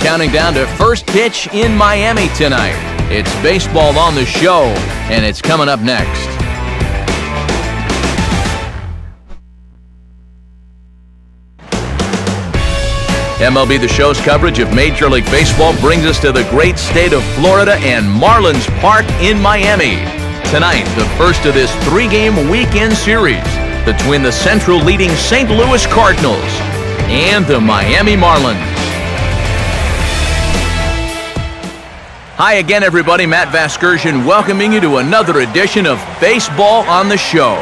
counting down to first pitch in Miami tonight. It's baseball on the show, and it's coming up next. MLB The Show's coverage of Major League Baseball brings us to the great state of Florida and Marlins Park in Miami. Tonight, the first of this three-game weekend series between the Central leading St. Louis Cardinals and the Miami Marlins. Hi again, everybody. Matt Vasgersian welcoming you to another edition of Baseball on the Show.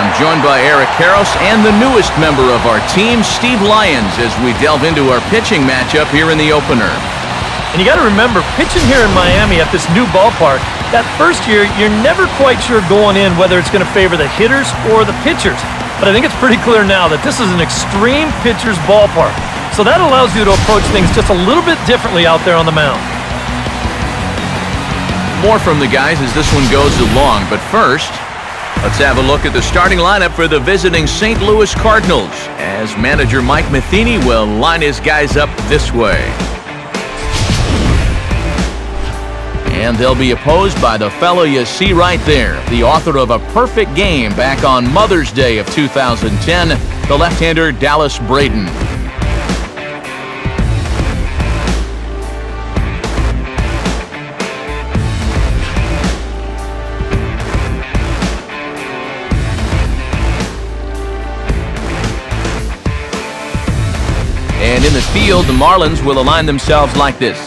I'm joined by Eric Karros and the newest member of our team, Steve Lyons, as we delve into our pitching matchup here in the opener. And you got to remember, pitching here in Miami at this new ballpark, that first year, you're never quite sure going in whether it's going to favor the hitters or the pitchers. But I think it's pretty clear now that this is an extreme pitcher's ballpark. So that allows you to approach things just a little bit differently out there on the mound. More from the guys as this one goes along, but first, Let's have a look at the starting lineup for the visiting St. Louis Cardinals as manager Mike Matheny will line his guys up this way. And they'll be opposed by the fellow you see right there, the author of A Perfect Game back on Mother's Day of 2010, the left-hander Dallas Braden. Field, the Marlins will align themselves like this.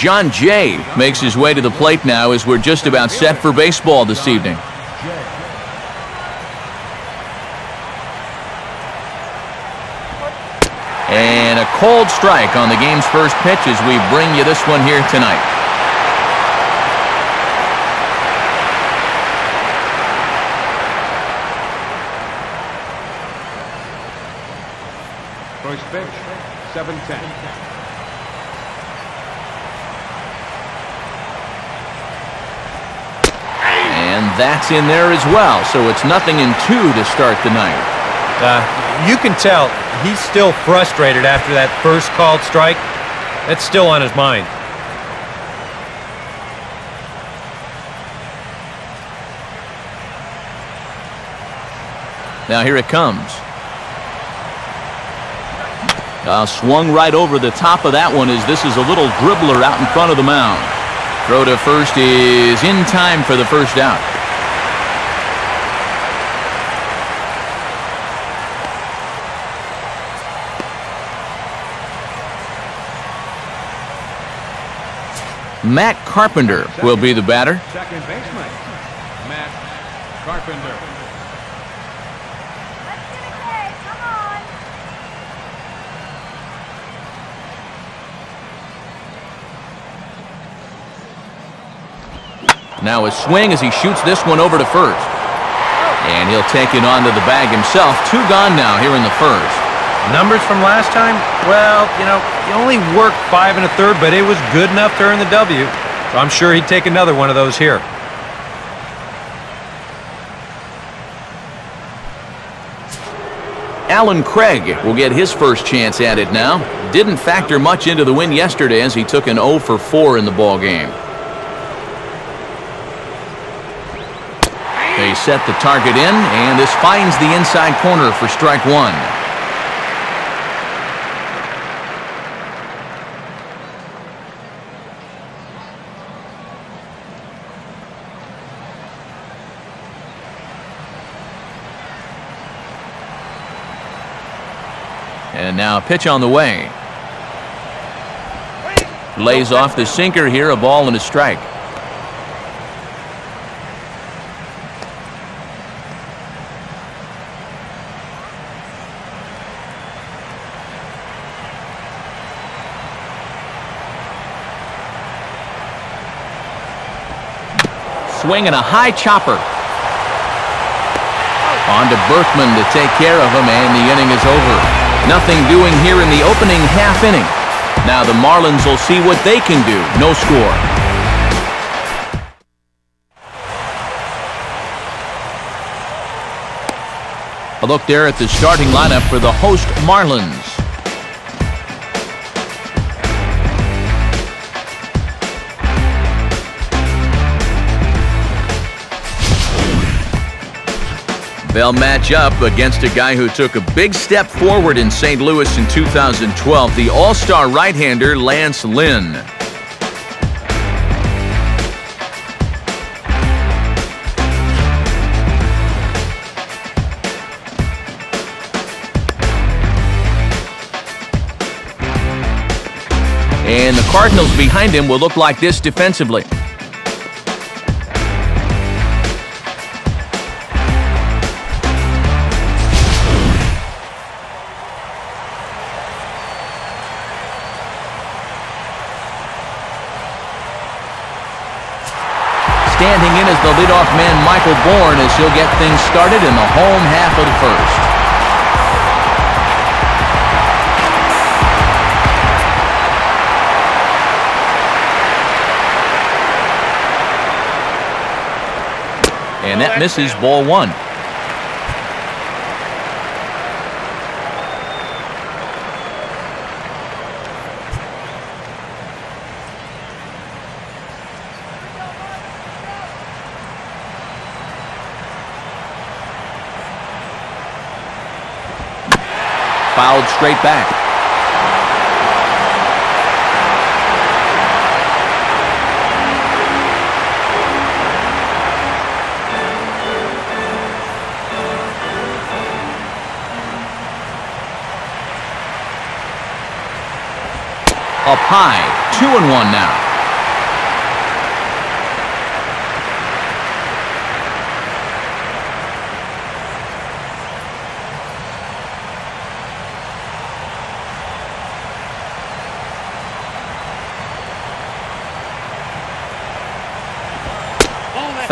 Jon Jay makes his way to the plate now as we're just about set for baseball this evening. And a cold strike on the game's first pitch as we bring you this one here tonight. First pitch, 7-10. And that's in there as well, so it's nothing in two to start the night. Uh, you can tell he's still frustrated after that first called strike. That's still on his mind. Now here it comes. Uh, swung right over the top of that one as this is a little dribbler out in front of the mound. Throw to first is in time for the first out. Matt Carpenter will be the batter. Second baseman, Matt Carpenter. Now a swing as he shoots this one over to first. And he'll take it onto the bag himself. Two gone now here in the first. Numbers from last time? Well, you know, he only worked five and a third, but it was good enough to earn the W. So I'm sure he'd take another one of those here. Allen Craig will get his first chance at it now. Didn't factor much into the win yesterday as he took an 0 for 4 in the ball game. They set the target in, and this finds the inside corner for strike one. And now pitch on the way. Lays off the sinker here, a ball and a strike. Swing and a high chopper. On to Berkman to take care of him, and the inning is over. Nothing doing here in the opening half inning. Now the Marlins will see what they can do. No score. A look there at the starting lineup for the host Marlins. They'll match up against a guy who took a big step forward in St. Louis in 2012, the all-star right-hander Lance Lynn. And the Cardinals behind him will look like this defensively. The leadoff man, Michael Bourn as he'll get things started in the home half of the first. And that misses ball one. Fouled straight back. Up high, two and one now.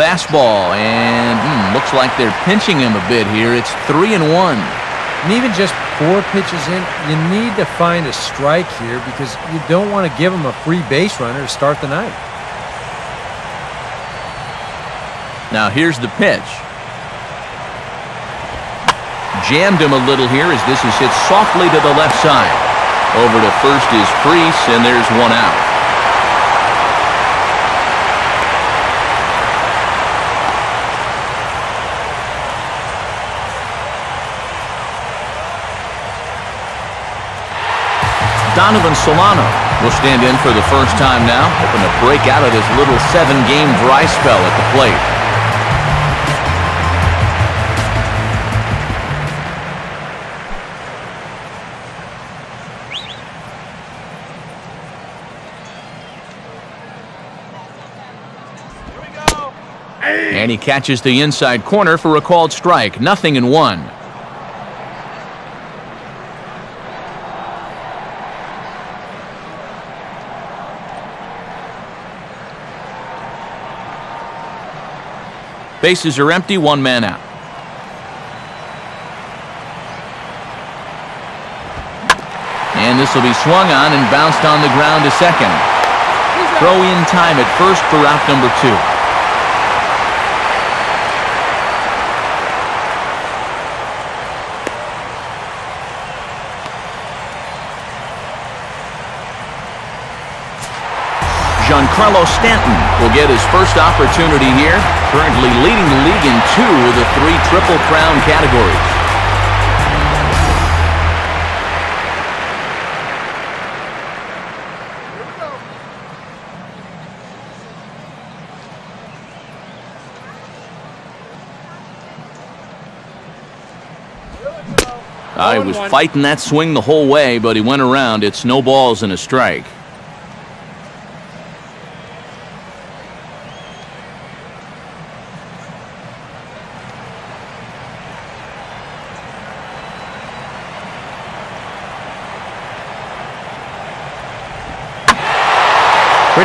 Fastball, and hmm, looks like they're pinching him a bit here. It's three and one. And even just four pitches in, you need to find a strike here because you don't want to give him a free base runner to start the night. Now here's the pitch. Jammed him a little here as this is hit softly to the left side. Over to first is Freese, and there's one out. Donovan Solano will stand in for the first time now, hoping to break out of this little seven-game dry spell at the plate. And he catches the inside corner for a called strike. Nothing in one. Bases are empty, one man out. And this will be swung on and bounced on the ground to second. Throw in time at first for out number two. Giancarlo Stanton will get his first opportunity here, currently leading the league in two of the three Triple Crown categories. I was fighting that swing the whole way, but he went around. It's no balls and a strike.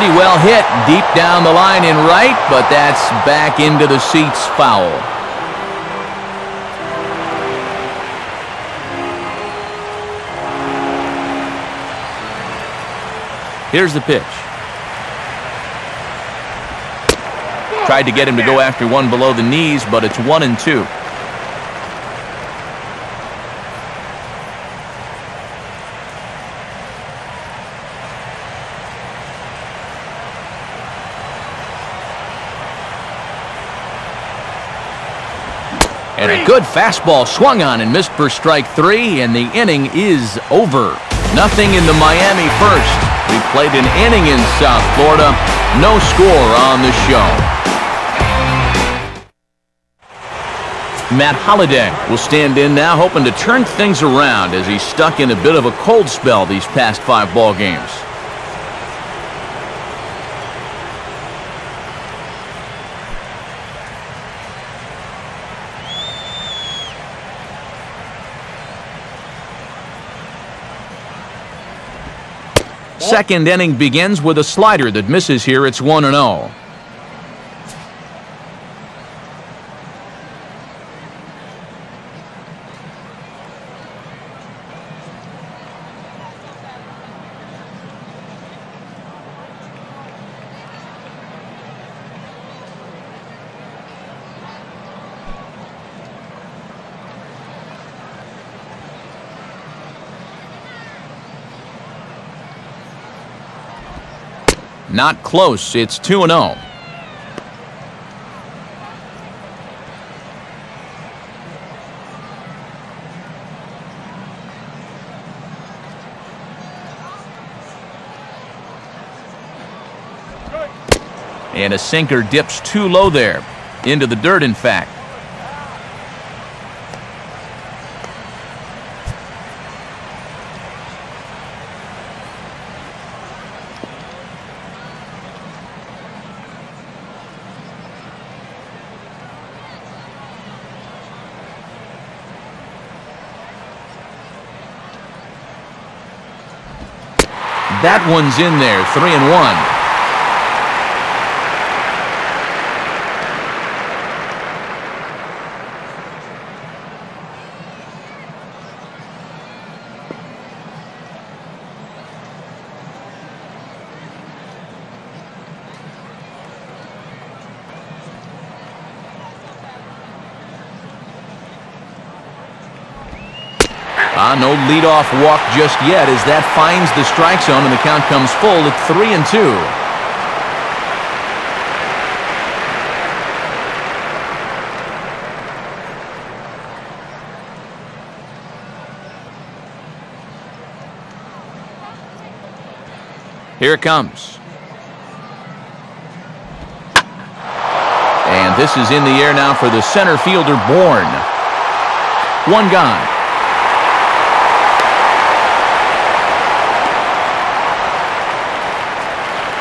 Pretty well hit deep down the line in right, but that's back into the seats foul. Here's the pitch. Tried to get him to go after one below the knees, but it's one and two. And a good fastball swung on and missed for strike three, and the inning is over. Nothing in the Miami first. We played an inning in South Florida. No score on the show. Matt Holliday will stand in now, hoping to turn things around as he's stuck in a bit of a cold spell these past five ball games. Second inning begins with a slider that misses here. It's 1 Not close. It's 2 0. And a sinker dips too low there. Into the dirt, in fact. That one's in there, three and one. Uh, no leadoff walk just yet as that finds the strike zone and the count comes full at three and two. Here it comes. And this is in the air now for the center fielder, Bourn. One gone.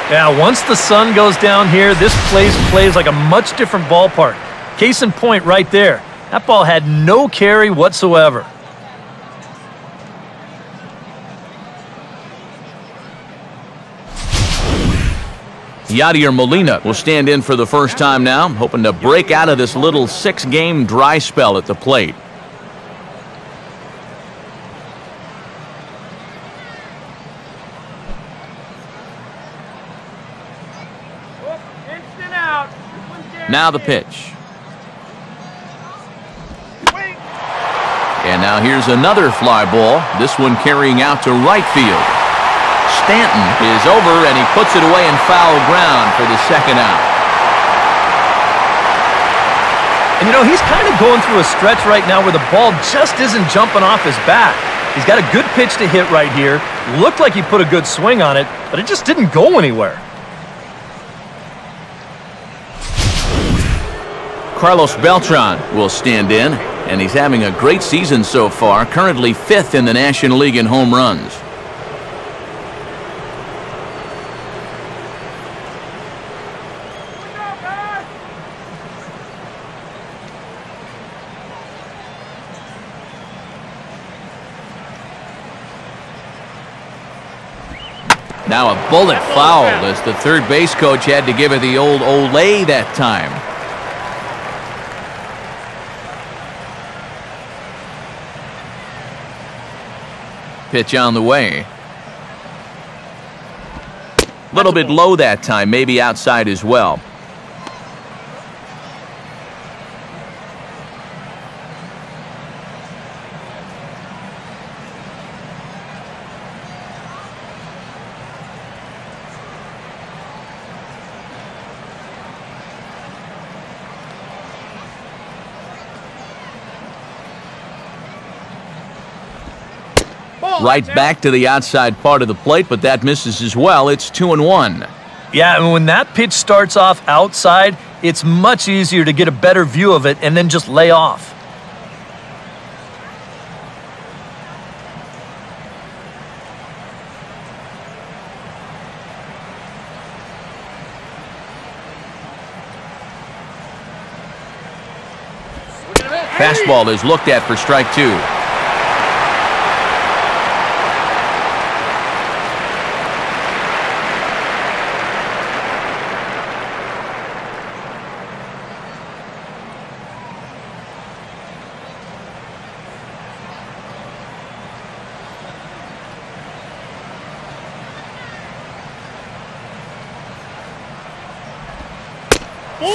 Yeah, once the sun goes down here, this place plays like a much different ballpark. Case in point right there. That ball had no carry whatsoever. Yadier Molina will stand in for the first time now, hoping to break out of this little six-game dry spell at the plate. Now the pitch. And now here's another fly ball, this one carrying out to right field. Stanton is over and he puts it away in foul ground for the second out. And you know, he's kind of going through a stretch right now where the ball just isn't jumping off his bat. He's got a good pitch to hit right here. Looked like he put a good swing on it, but it just didn't go anywhere. Carlos Beltran will stand in, and he's having a great season so far, currently fifth in the National League in home runs. Now a bullet foul as the third base coach had to give it the old olé that time. Pitch on the way. A little bit low that time, maybe outside as well. Right back to the outside part of the plate, but that misses as well. It's two and one. Yeah, and when that pitch starts off outside, it's much easier to get a better view of it and then just lay off. Fastball is looked at for strike two.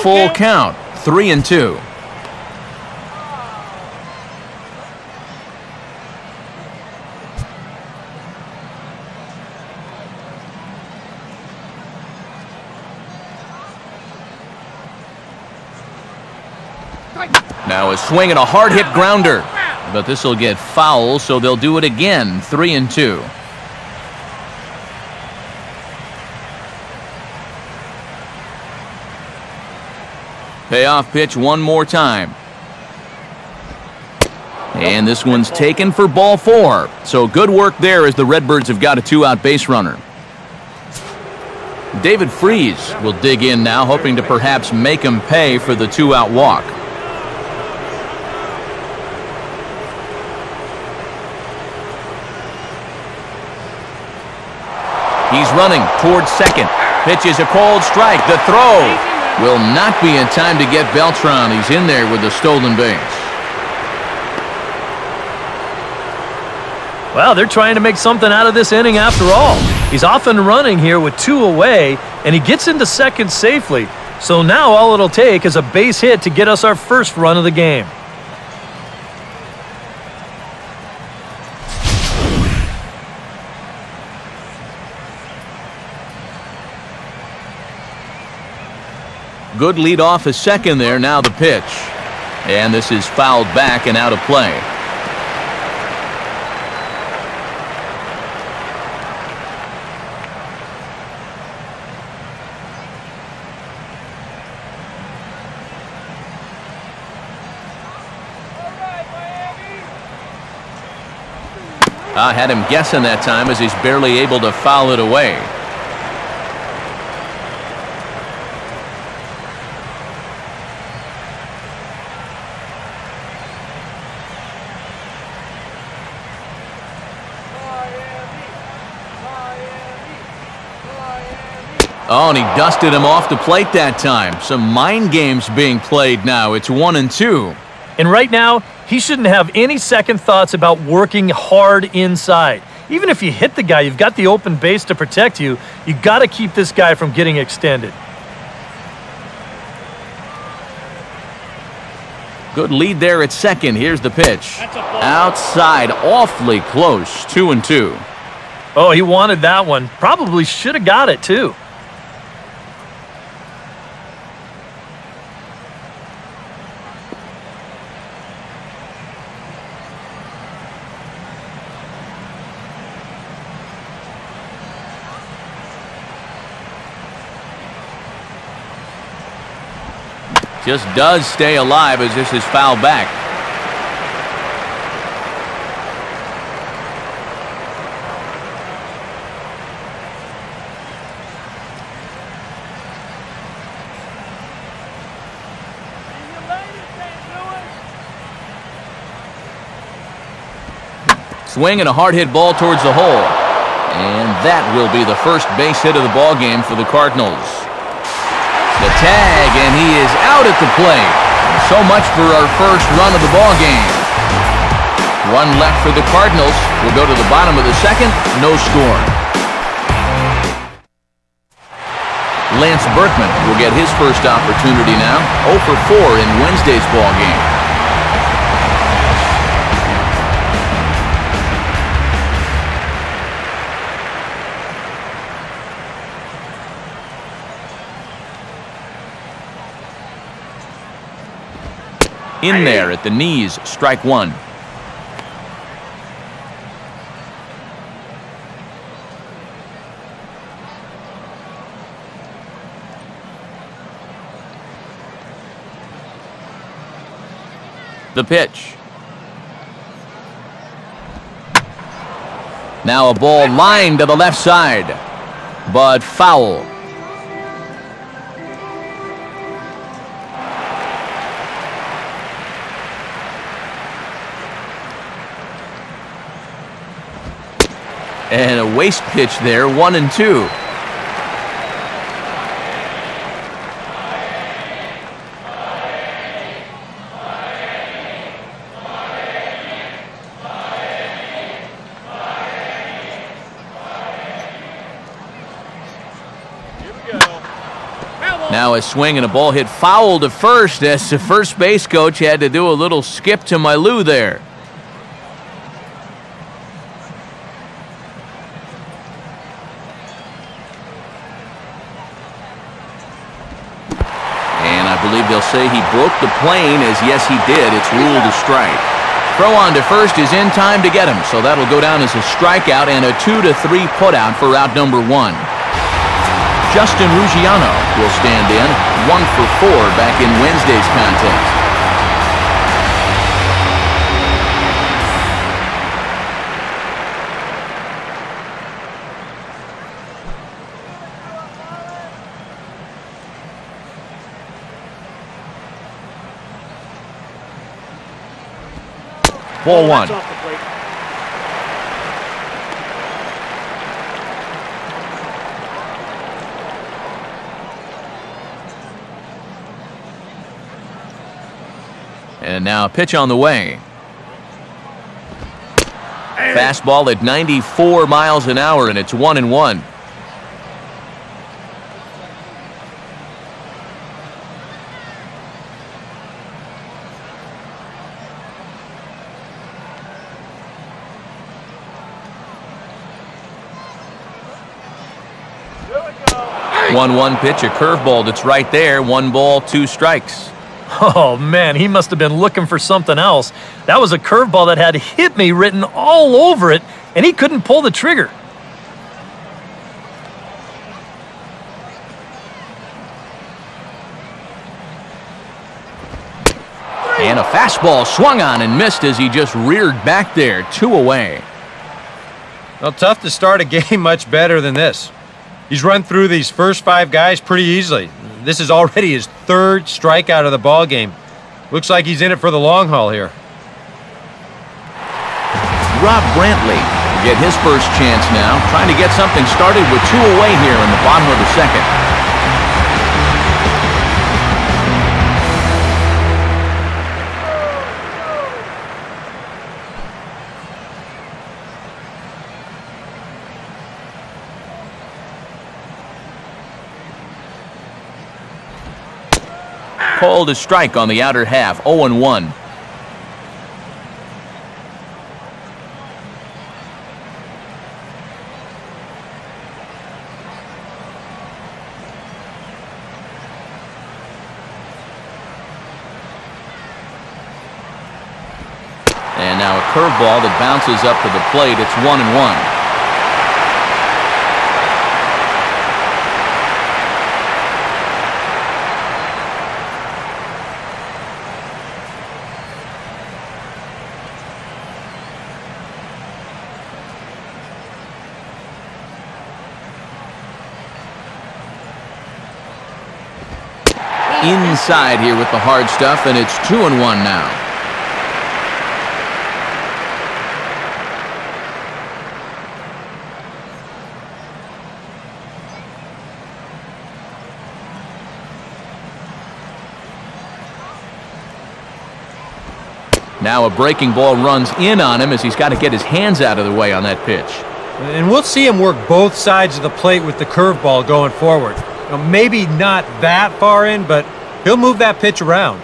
Full count, three and two. Now a swing and a hard hit grounder. But this will get foul, so they'll do it again. Three and two. Payoff pitch one more time. And this one's taken for ball four. So good work there as the Redbirds have got a two-out base runner. David Freese will dig in now, hoping to perhaps make him pay for the two-out walk. He's running towards second. Pitch is a cold strike. The throw will not be in time to get Beltran. He's in there with the stolen base. Well, they're trying to make something out of this inning after all. He's off and running here with two away, and he gets into second safely. So now all it'll take is a base hit to get us our first run of the game. Good lead off a second there. Now the pitch. And this is fouled back and out of play. I had him guessing that time as he's barely able to foul it away. Oh, and he dusted him off the plate that time. Some mind games being played now. It's one and two. And right now, he shouldn't have any second thoughts about working hard inside. Even if you hit the guy, you've got the open base to protect you. You got to keep this guy from getting extended. Good lead there at second. Here's the pitch. Outside, awfully close. Two and two. Oh, he wanted that one. Probably should have got it, too. Just does stay alive as this is fouled back. Swing and a hard hit ball towards the hole. And that will be the first base hit of the ball game for the Cardinals. The tag, and he is out at the plate. So much for our first run of the ball game. One left for the Cardinals. We'll go to the bottom of the second. No score. Lance Berkman will get his first opportunity now. 0 for 4 in Wednesday's ball game. In there at the knees, strike one. The pitch. Now a ball lined to the left side, but foul. And a waste pitch there, one and two. Now a swing and a ball hit foul to first as the first base coach had to do a little skip to my Lou there. And I believe they'll say he broke the plane as yes he did. It's ruled a strike. Throw on to first is in time to get him, so that'll go down as a strikeout and a two to three putout for out number one. Justin Ruggiano will stand in, one for four back in Wednesday's contest. Ball one. And now pitch on the way. Fastball at 94 miles an hour, and it's one and one. One-one pitch, a curveball that's right there. One ball, two strikes. Oh, man, he must have been looking for something else. That was a curveball that had hit me written all over it, and he couldn't pull the trigger. And a fastball swung on and missed as he just reared back there, two away. Well, tough to start a game much better than this. He's run through these first five guys pretty easily. This is already his third strikeout of the ball game. Looks like he's in it for the long haul here. Rob Brantley will get his first chance now, trying to get something started with two away here in the bottom of the second. Called a strike on the outer half, 0-1. And now a curveball that bounces up to the plate. It's one and one. Here with the hard stuff, and it's two and one now. Now a breaking ball runs in on him as he's got to get his hands out of the way on that pitch. And we'll see him work both sides of the plate with the curveball going forward. Now, maybe not that far in, but he'll move that pitch around.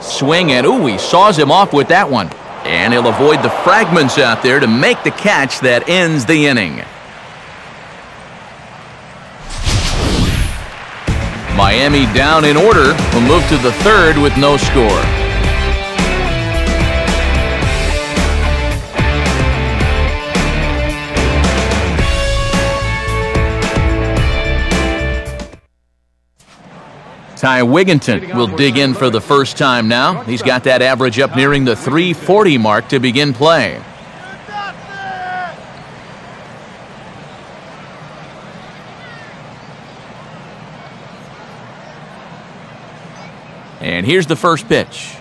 Swing and ooh, he saws him off with that one. And he'll avoid the fragments out there to make the catch that ends the inning. Miami down in order. Will move to the third with no score. Ty Wigginton will dig in for the first time now. He's got that average up nearing the 340 mark to begin play. And here's the first pitch.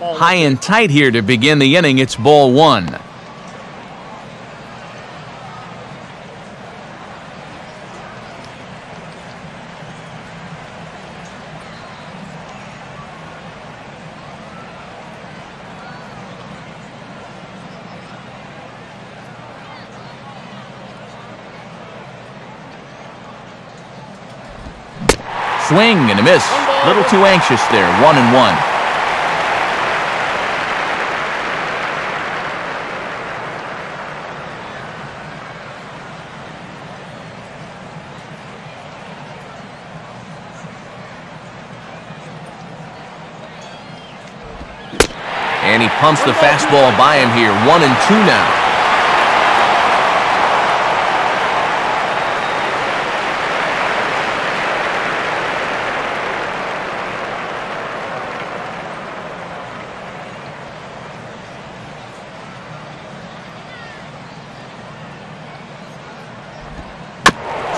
High and tight here to begin the inning. It's ball one. Swing and a miss. A little too anxious there. One and one. And he pumps the fastball by him here. One and two now.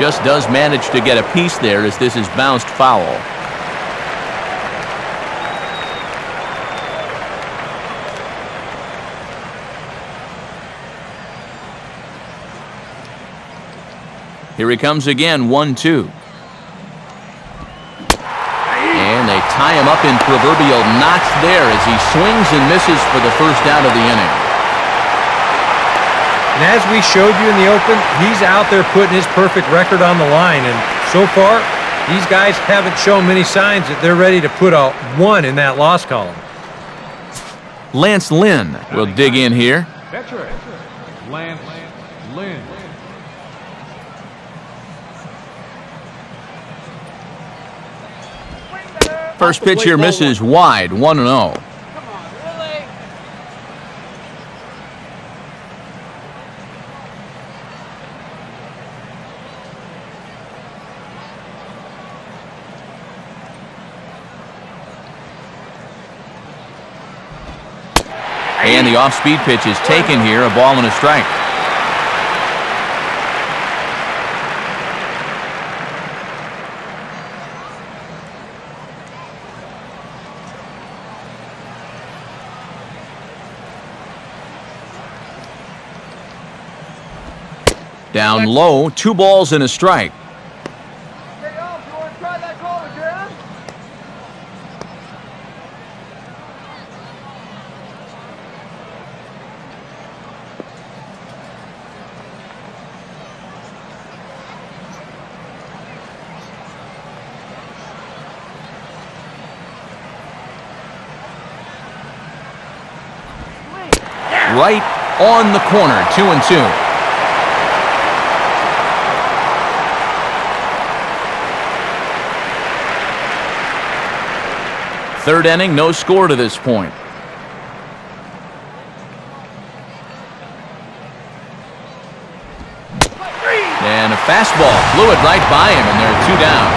Just does manage to get a piece there as this is bounced foul. Here he comes again, 1-2. And they tie him up in proverbial knots there as he swings and misses for the first out of the inning. And as we showed you in the open, he's out there putting his perfect record on the line. And so far, these guys haven't shown many signs that they're ready to put a one in that loss column. Lance Lynn will dig in here. Lance Lynn. First pitch here misses wide, 1 And the off-speed pitch is taken here, a ball and a strike. Down low, two balls and a strike. right on the corner, two and two. Third inning, no score to this point. And a fastball blew it right by him, and they're two down.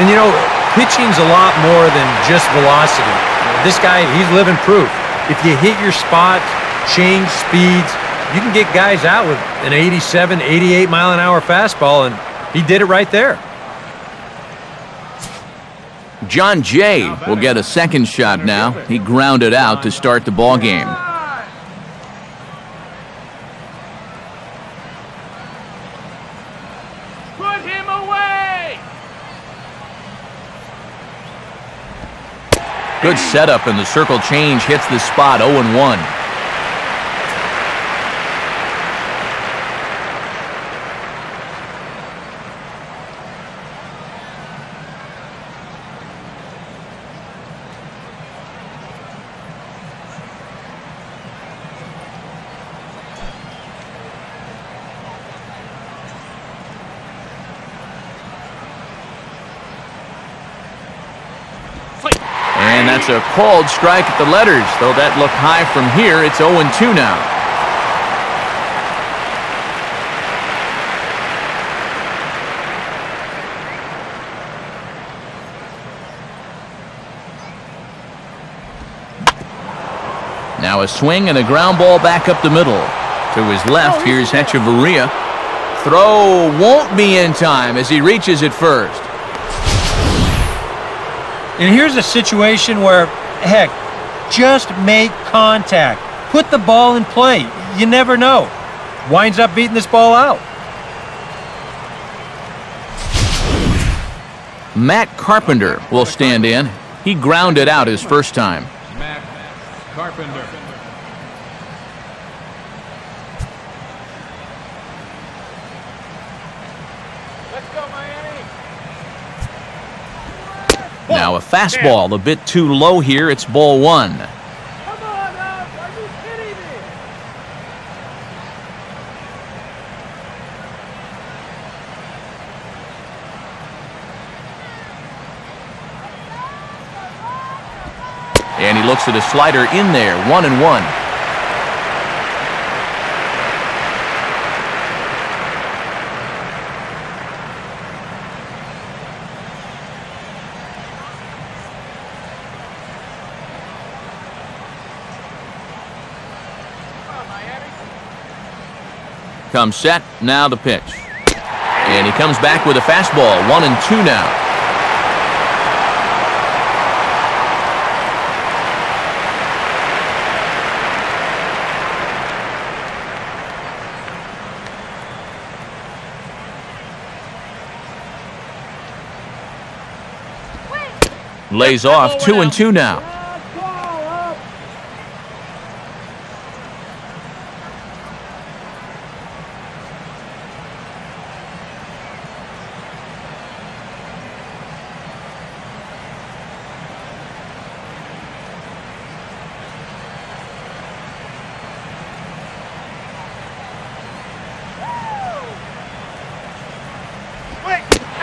And you know, pitching's a lot more than just velocity this guy, he's living proof. If you hit your spot, change speeds, you can get guys out with an 87, 88 mile an hour fastball, and he did it right there. Jon Jay will get a second shot now. He grounded out to start the ball game. Good setup, and the circle change hits the spot 0-1. And that's a called strike at the letters. Though that looked high from here, it's 0-2 now. Now a swing and a ground ball back up the middle. To his left, oh, here's Hechavarria. Throw won't be in time as he reaches it first. And here's a situation where, heck, just make contact. Put the ball in play. You never know. Winds up beating this ball out. Matt Carpenter will stand in. He grounded out his first time. Matt Carpenter. Now a fastball a bit too low here. It's ball one. And he looks at a slider in there, one and one. Comes set, now the pitch. And he comes back with a fastball, one and two now. Lays off, two and two now.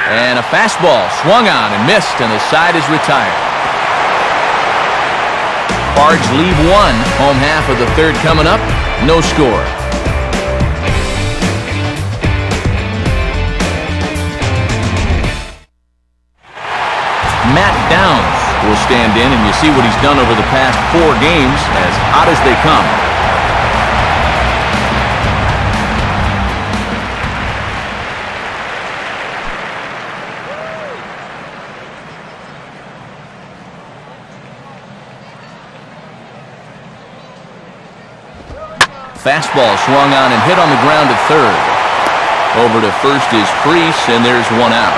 And a fastball swung on and missed, and the side is retired. Cards leave one. Home half of the third coming up. No score. Matt Downs will stand in, and you see what he's done over the past four games, as hot as they come. Fastball swung on and hit on the ground at third. Over to first is Freese, and there's one out.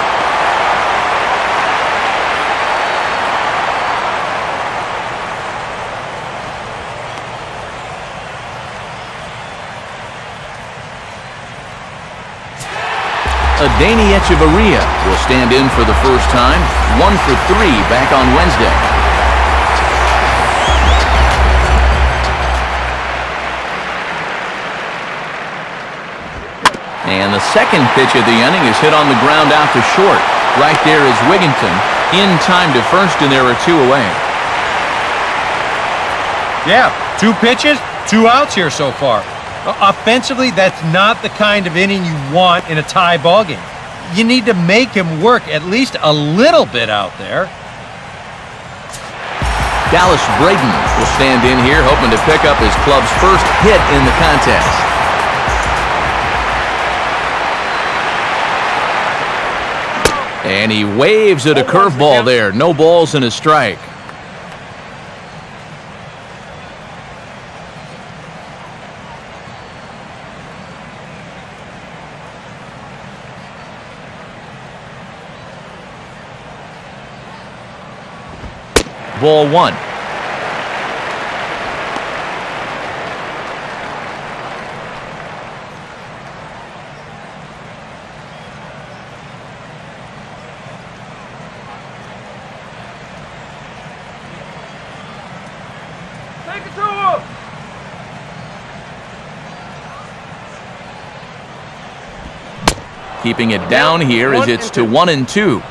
Adeiny Hechavarria will stand in for the first time. One for three back on Wednesday. The second pitch of the inning is hit on the ground out to short. Right there is Wigginton in time to first, and there are two away. Yeah, two pitches, two outs here so far. Offensively, that's not the kind of inning you want in a tie ball game. You need to make him work at least a little bit out there. Dallas Braden will stand in here, hoping to pick up his club's first hit in the contest. And he waves at a curveball there. No balls and a strike. Ball one. Keeping it down here as it's to one and two.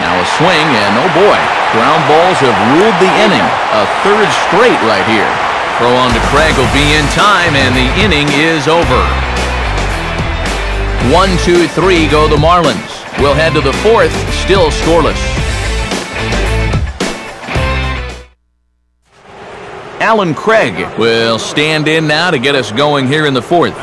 Now a swing, and oh boy, ground balls have ruled the inning. A third straight right here. Throw on to Craig will be in time, and the inning is over. One, two, three go the Marlins. We'll head to the fourth, still scoreless. Allen Craig will stand in now to get us going here in the fourth.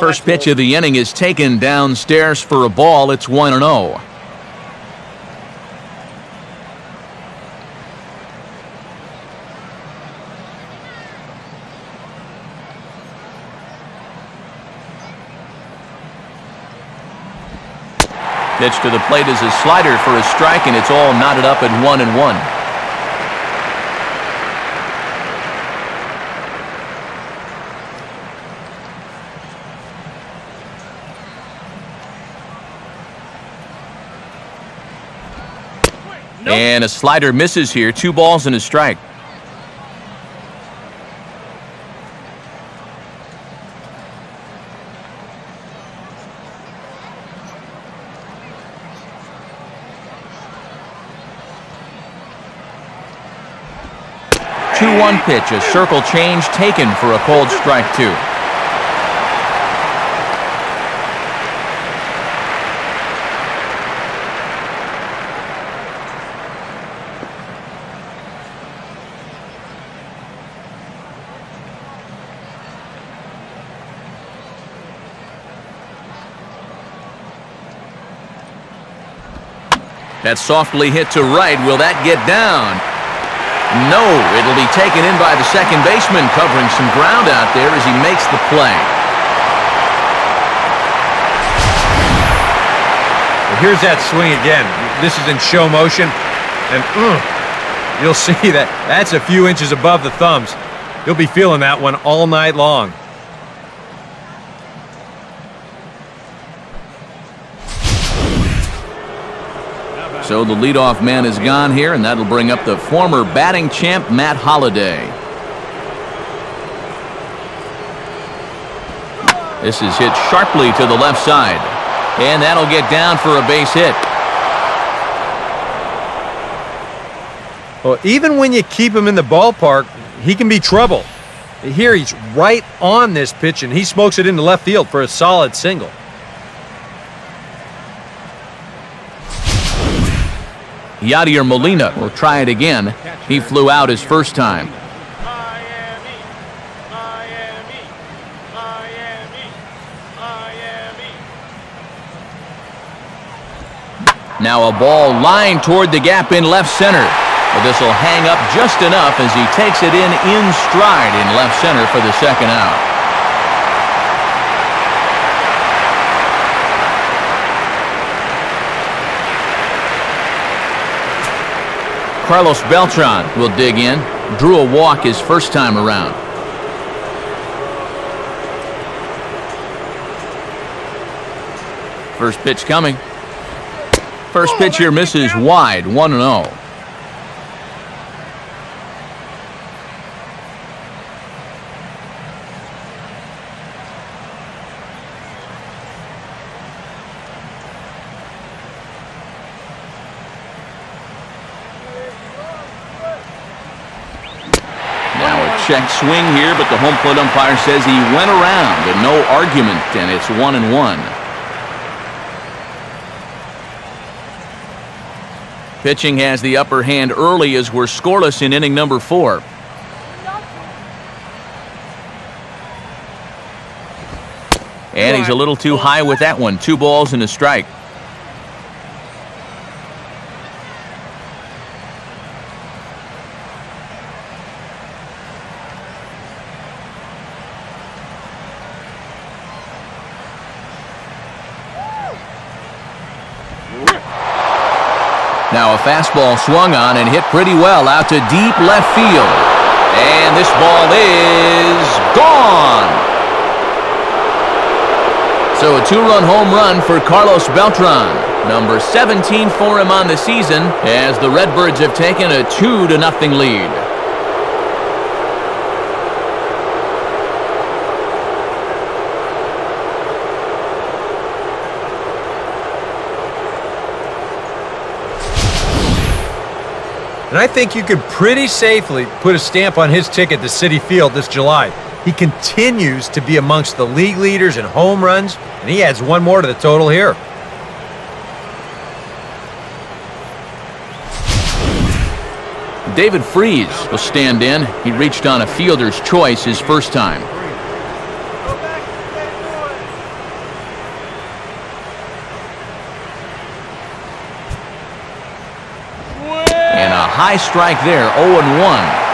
First pitch of the inning is taken downstairs for a ball. It's 1 Pitch to the plate is a slider for a strike, and it's all knotted up at 1 and 1. And a slider misses here. Two balls and a strike. Two-one pitch, a circle change taken for a cold strike two. That's softly hit to right. Will that get down? No, it'll be taken in by the second baseman covering some ground out there as he makes the play. Well, here's that swing again. This is in show motion, and uh, you'll see that that's a few inches above the thumbs. You'll be feeling that one all night long. So the leadoff man is gone here, and that'll bring up the former batting champ, Matt Holliday. This is hit sharply to the left side, and that'll get down for a base hit. Well, even when you keep him in the ballpark, he can be trouble. Here he's right on this pitch, and he smokes it into left field for a solid single. Yadier Molina will try it again. He flew out his first time. Now a ball lined toward the gap in left center. But this will hang up just enough as he takes it in in stride in left center for the second out. Carlos Beltran will dig in. Drew a walk his first time around. First pitch coming. First pitch here misses wide, 1 check swing here, but the home plate umpire says he went around and no argument, and it's 1 and 1. Pitching has the upper hand early as we're scoreless in inning number four. And he's a little too high with that one. Two balls and a strike. Fastball swung on and hit pretty well out to deep left field. And this ball is gone. So a two-run home run for Carlos Beltran. Number 17 for him on the season as the Redbirds have taken a 2 to nothing lead. And I think you could pretty safely put a stamp on his ticket to Citi Field this July. He continues to be amongst the league leaders in home runs, and he adds one more to the total here. David Freese will stand in. He reached on a fielder's choice his first time. And a high strike there, 0-1.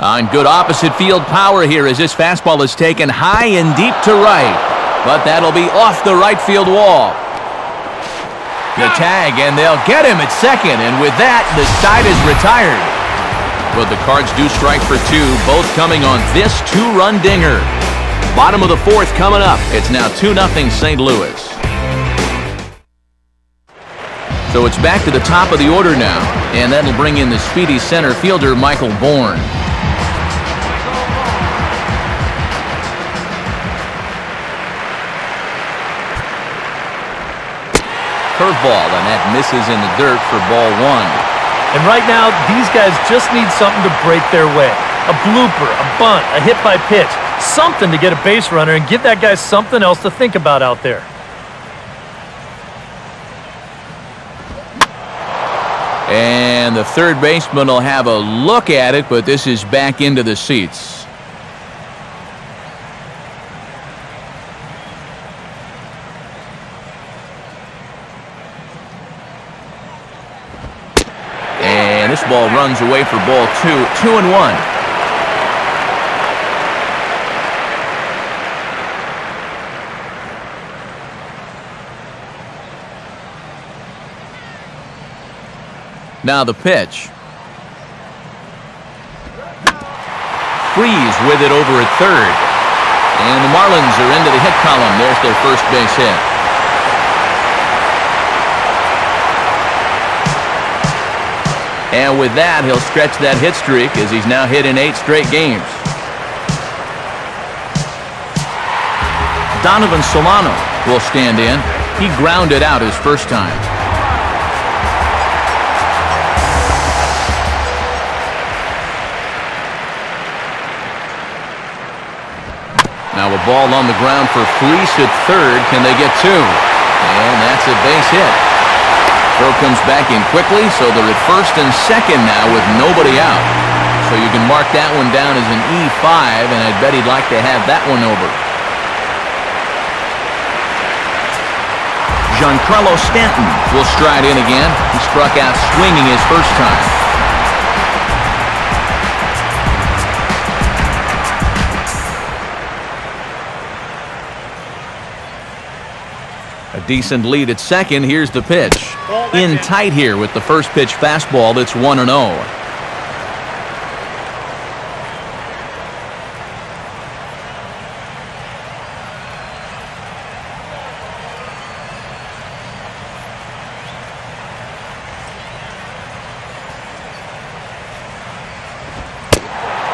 On good opposite field power here as this fastball is taken high and deep to right. But that'll be off the right field wall. The tag, and they'll get him at second. And with that, the side is retired. But the Cards do strike for two, both coming on this two-run dinger. Bottom of the fourth coming up. It's now 2-0 St. Louis. So it's back to the top of the order now, and that'll bring in the speedy center fielder, Michael Bourn. Curveball, and that misses in the dirt for ball one. And right now, these guys just need something to break their way. A blooper, a bunt, a hit by pitch. Something to get a base runner and give that guy something else to think about out there. And the third baseman will have a look at it, but this is back into the seats. And this ball runs away for ball two, two and one. Now the pitch. Freese with it over at third. And the Marlins are into the hit column. There's their first base hit. And with that, he'll stretch that hit streak as he's now hit in eight straight games. Donovan Solano will stand in. He grounded out his first time. Now a ball on the ground for Freese at third. Can they get two? And that's a base hit. Throw comes back in quickly, so they're at first and second now with nobody out. So you can mark that one down as an E5, and I bet he'd like to have that one over. Giancarlo Stanton will stride in again. He struck out swinging his first time. Decent lead at second. Here's the pitch. In tight here with the first pitch fastball that's 1 0.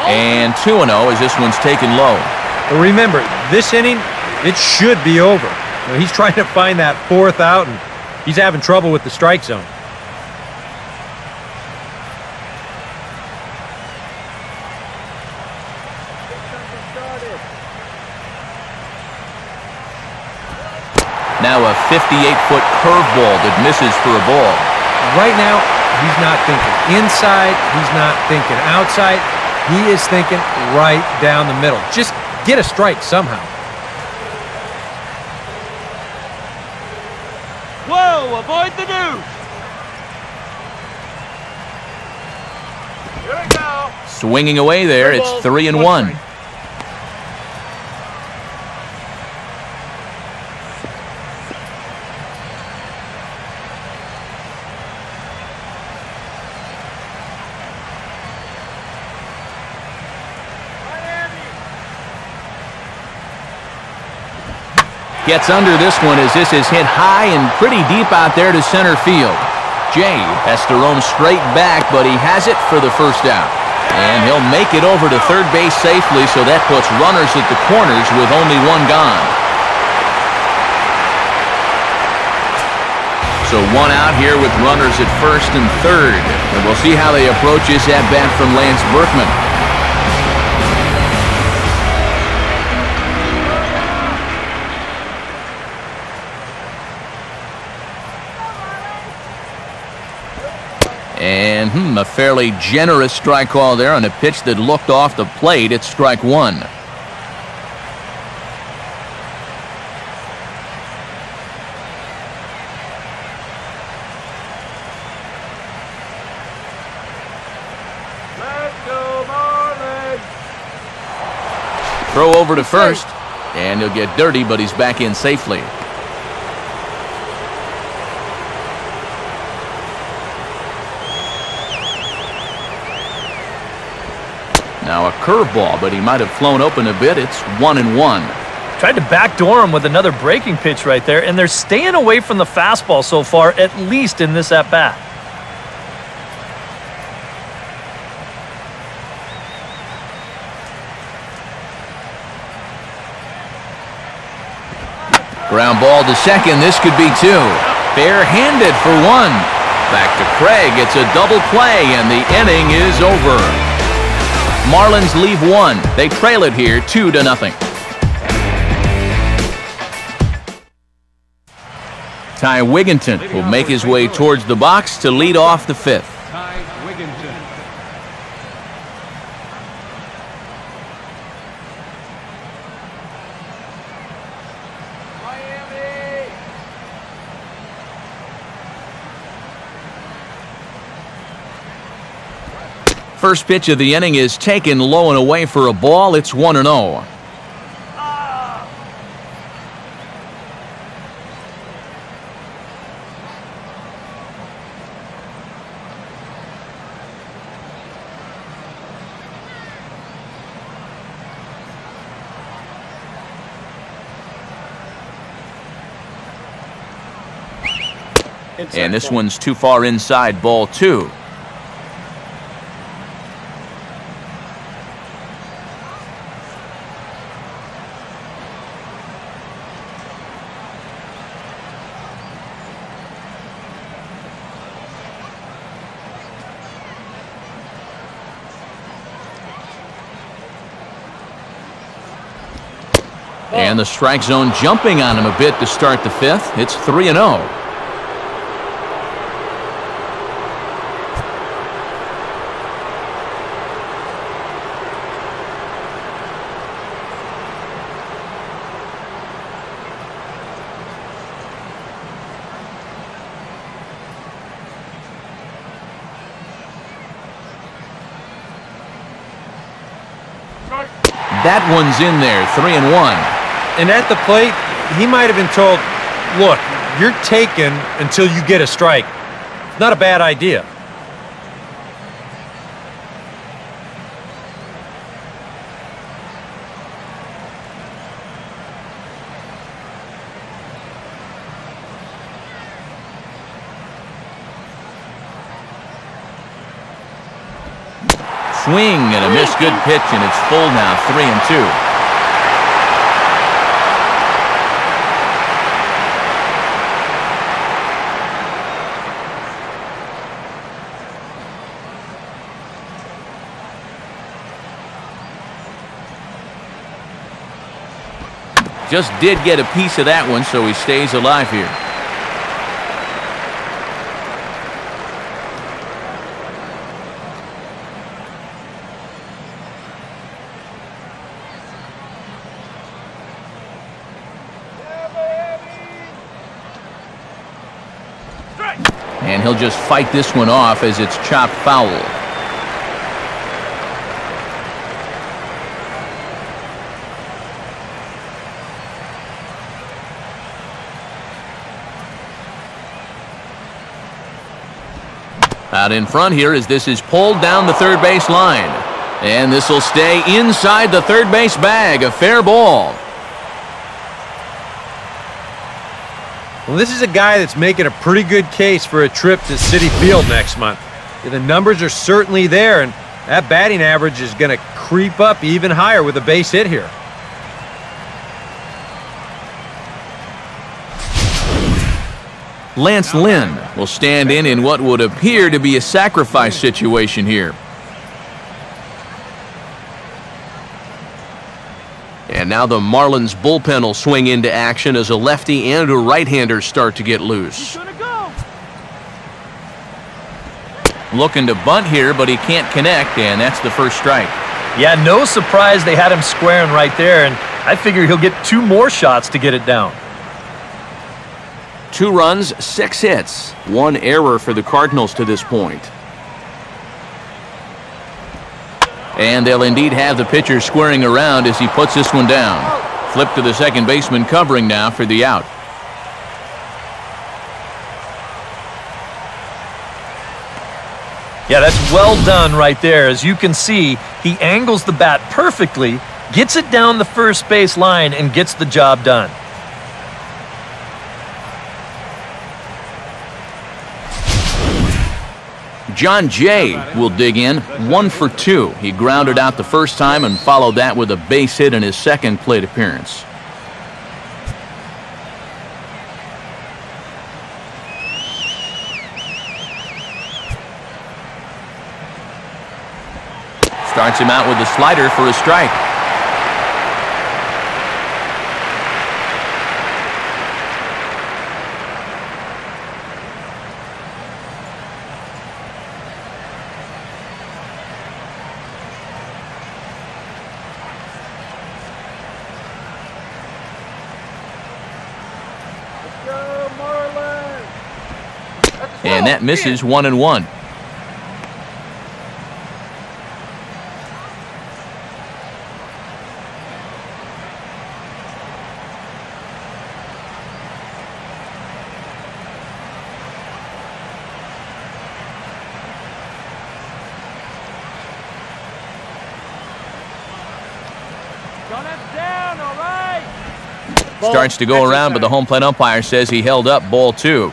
And 2 0 as this one's taken low. Remember, this inning, it should be over. You know, he's trying to find that fourth out, and he's having trouble with the strike zone. Now a 58-foot curveball that misses for a ball. Right now, he's not thinking inside. He's not thinking outside. He is thinking right down the middle. Just get a strike somehow. Avoid the news. Here we go. Swinging away there, it's three and one Gets under this one as this is hit high and pretty deep out there to center field. Jay has to roam straight back, but he has it for the first out. And he'll make it over to third base safely, so that puts runners at the corners with only one gone. So one out here with runners at first and third. And we'll see how they approach this at bat from Lance Berkman. And hmm, a fairly generous strike call there on a pitch that looked off the plate. It's strike one. Let's go, Marlins. Throw over to first. And he'll get dirty, but he's back in safely. Now a curveball, but he might have flown open a bit. It's one and one. Tried to backdoor him with another breaking pitch right there, and they're staying away from the fastball so far, at least in this at bat. Ground ball to second. This could be two. Barehanded for one. Back to Craig. It's a double play, and the inning is over. Marlins leave one. They trail it here, two to nothing. Ty Wigginton will make his way towards the box to lead off the fifth. Ty Wigginton. Miami. First pitch of the inning is taken low and away for a ball. It's 1 0. And oh. this one's too far inside, ball two. And the strike zone jumping on him a bit to start the fifth. It's 3 and oh. 0. That one's in there, 3 and 1. And at the plate, he might have been told, look, you're taken until you get a strike. It's not a bad idea. Swing and a miss. Good pitch, and it's full now, 3 and 2. Just did get a piece of that one, so he stays alive here. And he'll just fight this one off as it's chopped foul. Out in front here as this is pulled down the third base line. And this will stay inside the third base bag. A fair ball. Well, this is a guy that's making a pretty good case for a trip to Citi Field next month. The numbers are certainly there, and that batting average is going to creep up even higher with a base hit here. Lance Lynn will stand in in what would appear to be a sacrifice situation here. And now the Marlins bullpen will swing into action as a lefty and a right-hander start to get loose. Looking to bunt here, but he can't connect, and that's the first strike. Yeah, no surprise they had him squaring right there, and I figure he'll get two more shots to get it down. Two runs, six hits, one error for the Cardinals to this point. And they'll indeed have the pitcher squaring around as he puts this one down. Flip to the second baseman covering now for the out. Yeah, that's well done right there. As you can see, he angles the bat perfectly, gets it down the first base line, and gets the job done. Jon Jay will dig in, one for two. He grounded out the first time and followed that with a base hit in his second plate appearance. Starts him out with a slider for a strike. And that oh, misses one and one. Gun it down, all right? Starts to go around, but the home plate umpire says he held up ball two.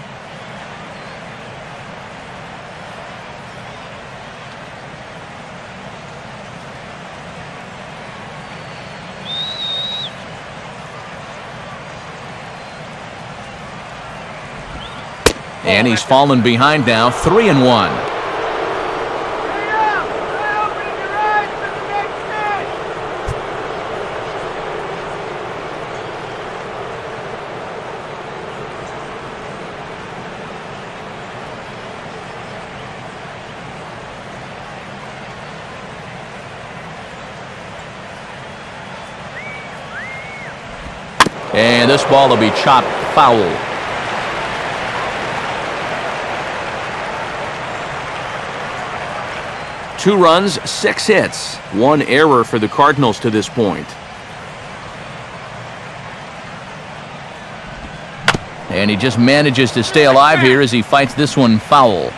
And he's fallen behind now, three and one. And this ball will be chopped foul. Two runs, six hits, one error for the Cardinals to this point. And he just manages to stay alive here as he fights this one foul.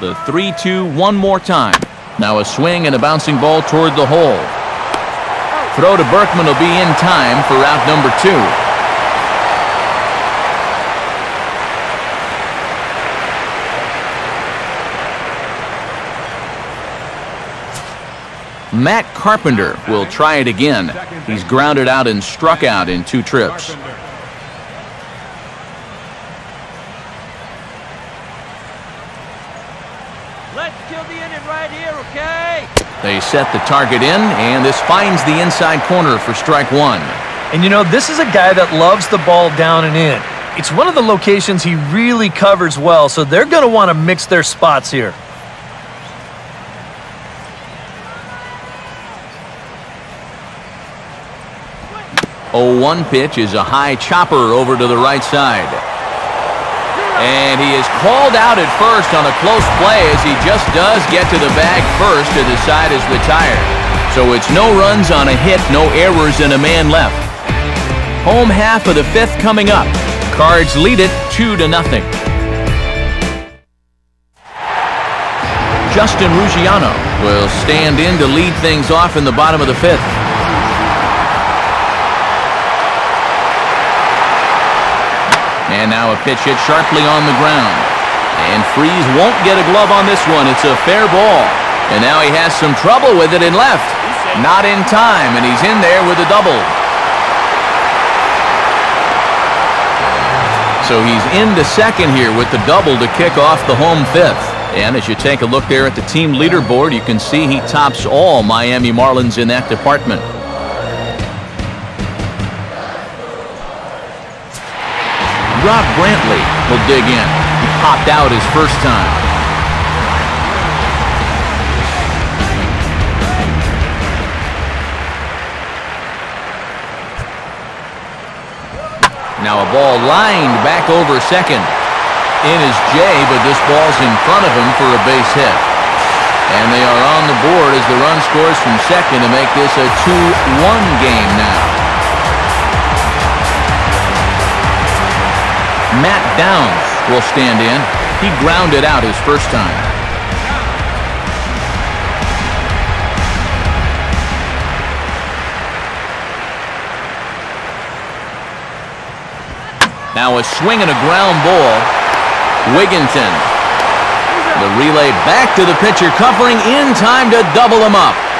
The 3 2 one more time. Now a swing and a bouncing ball toward the hole. Throw to Berkman will be in time for out number two. Matt Carpenter will try it again. He's grounded out and struck out in two trips. Carpenter. They set the target in, and this finds the inside corner for strike one. And you know, this is a guy that loves the ball down and in. It's one of the locations he really covers well, so they're going to want to mix their spots here. Oh, one pitch is a high chopper over to the right side. And he is called out at first on a close play as he just does get to the bag first to the side is retired. So it's no runs on a hit, no errors, and a man left. Home half of the fifth coming up. Cards lead it 2 to nothing. Justin Ruggiano will stand in to lead things off in the bottom of the fifth. Now a pitch hit sharply on the ground. And Freese won't get a glove on this one. It's a fair ball. And now he has some trouble with it in left. Not in time, and he's in there with a double. So he's into second here with the double to kick off the home fifth. And as you take a look there at the team leaderboard, you can see he tops all Miami Marlins in that department. Rob Brantley will dig in. He popped out his first time. Now a ball lined back over second. In is Jay, but this ball's in front of him for a base hit. And they are on the board as the run scores from second to make this a 2-1 game now. Matt Downs will stand in. He grounded out his first time. Now a swing and a ground ball. Wigginton. The relay back to the pitcher, covering in time to double him up.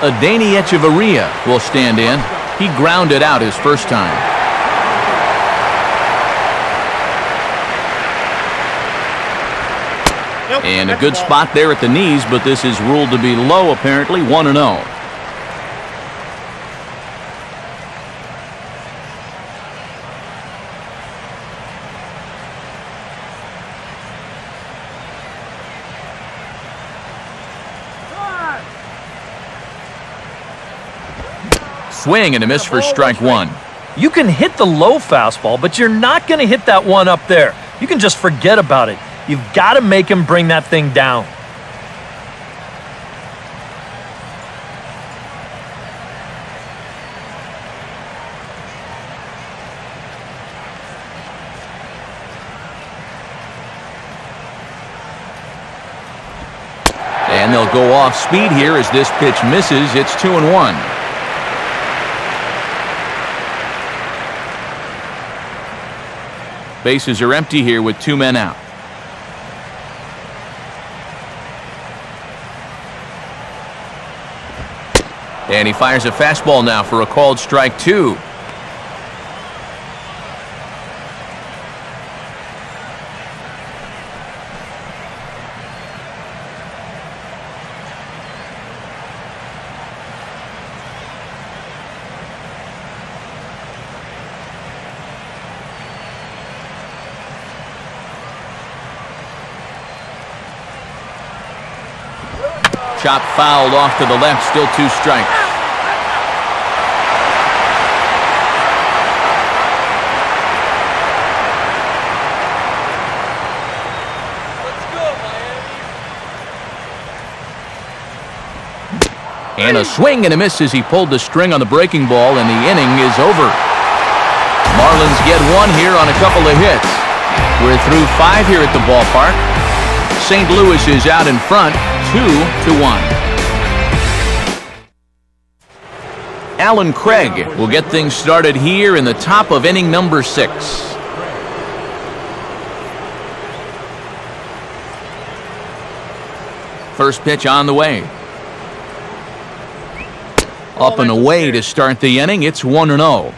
Adeiny Hechavarria will stand in. He grounded out his first time. And a good spot there at the knees, but this is ruled to be low apparently, 1-0. Swing and a miss for strike one. You can hit the low fastball, but you're not going to hit that one up there. You can just forget about it. You've got to make him bring that thing down. And they'll go off speed here as this pitch misses. It's two and one. Bases are empty here with two men out. And he fires a fastball now for a called strike two. Chop fouled off to the left, still two strikes. And a swing and a miss as he pulled the string on the breaking ball, and the inning is over. Marlins get one here on a couple of hits. We're through five here at the ballpark. St. Louis is out in front, two to one. Allen Craig will get things started here in the top of inning number six. First pitch on the way. Up and away to start the inning. It's 1 0.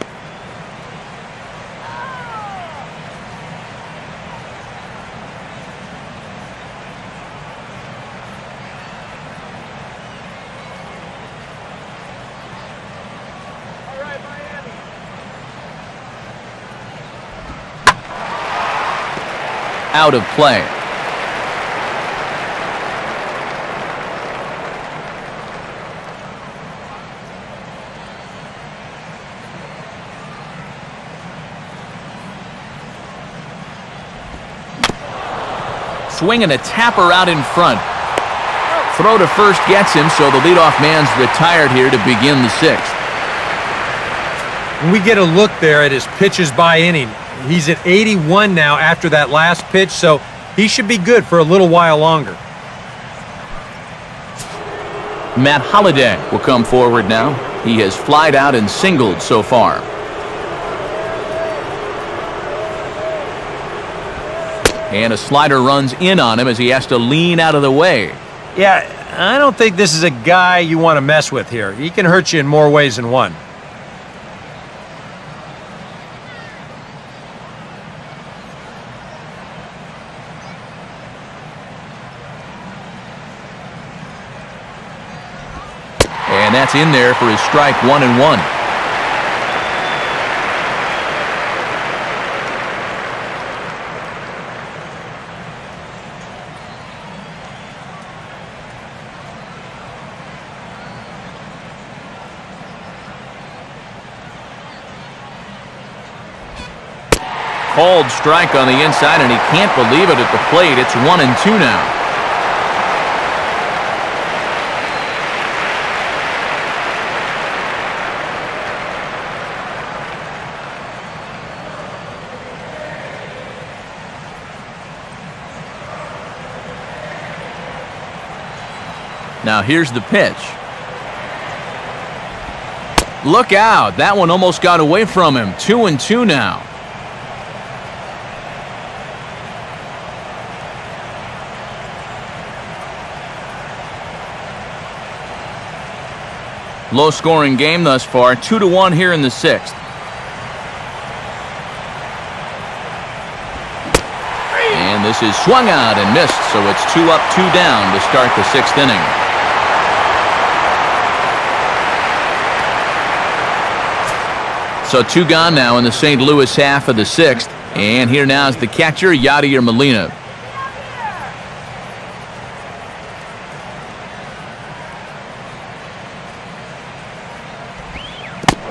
Out of play. Swinging a tapper out in front. Throw to first gets him, so the leadoff man's retired here to begin the sixth. We get a look there at his pitches by inning, he's at 81 now after that last pitch, so he should be good for a little while longer. Matt Holliday will come forward now. He has flied out and singled so far. And a slider runs in on him as he has to lean out of the way. Yeah, I don't think this is a guy you want to mess with here. He can hurt you in more ways than one. In there for his strike one and one. Called strike on the inside, and he can't believe it at the plate. It's one and two now. Here's the pitch. Look out. That one almost got away from him. Two and two now. Low scoring game thus far. Two to one here in the sixth. And this is swung out and missed, so it's two up, two down to start the sixth inning. So two gone now in the St. Louis half of the sixth. And here now is the catcher, Yadier Molina.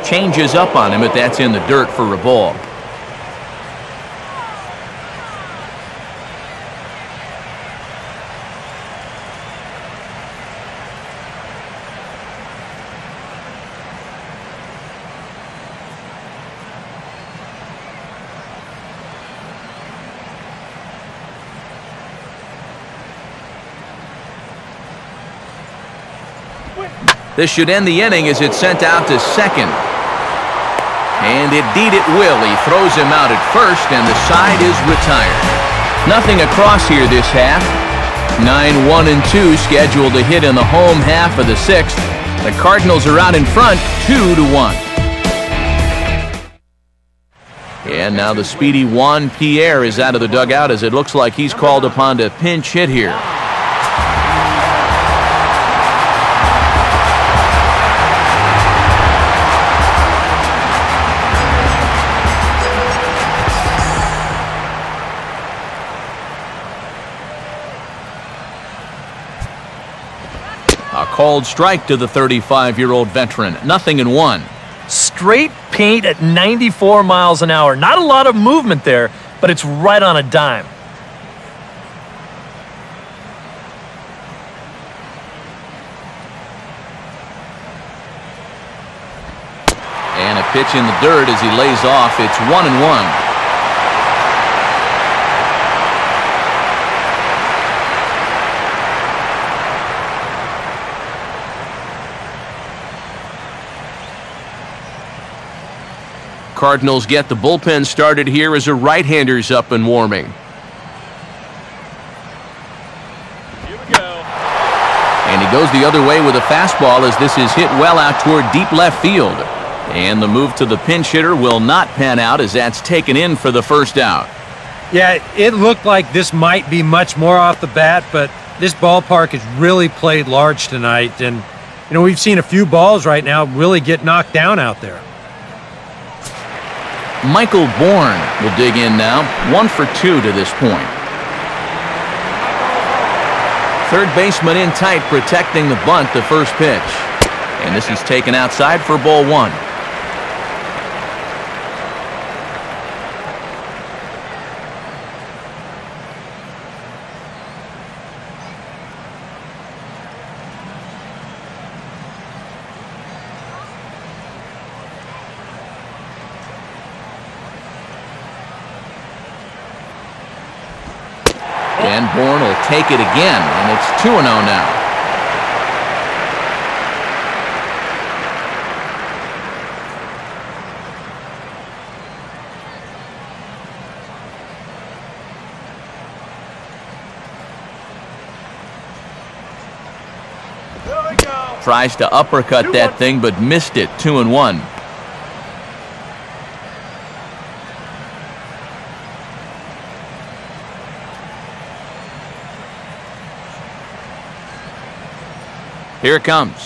Changes up on him, but that's in the dirt for a. This should end the inning as it's sent out to second. And indeed it will. He throws him out at first, and the side is retired. Nothing across here this half. 9 1 and 2 scheduled to hit in the home half of the sixth. The Cardinals are out in front 2 to 1. And now the speedy Juan Pierre is out of the dugout as it looks like he's called upon to pinch hit here. Called strike to the 35-year-old veteran. Nothing in one. Straight paint at 94 miles an hour. Not a lot of movement there, but it's right on a dime. And a pitch in the dirt as he lays off. It's one and one. Cardinals get the bullpen started here as a right-hander's up and warming. And he goes the other way with a fastball as this is hit well out toward deep left field. And the move to the pinch hitter will not pan out as that's taken in for the first out. Yeah, it looked like this might be much more off the bat, but this ballpark has really played large tonight. And, you know, we've seen a few balls right now really get knocked down out there. Michael Bourn will dig in now, one for two to this point. Third baseman in tight, protecting the bunt, the first pitch. And this is taken outside for ball one. Take it again, and it's 2-0 now. Tries to uppercut that thing, but missed it. Two and one. Here it comes.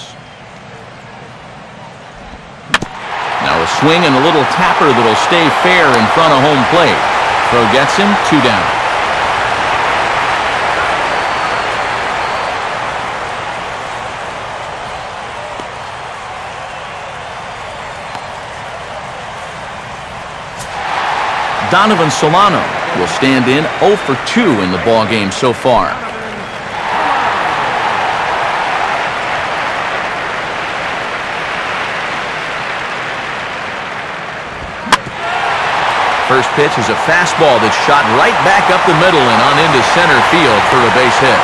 Now a swing and a little tapper that'll stay fair in front of home plate. Throw gets him, two down. Donovan Solano will stand in 0 for 2 in the ball game so far. First pitch is a fastball that's shot right back up the middle and on into center field for a base hit.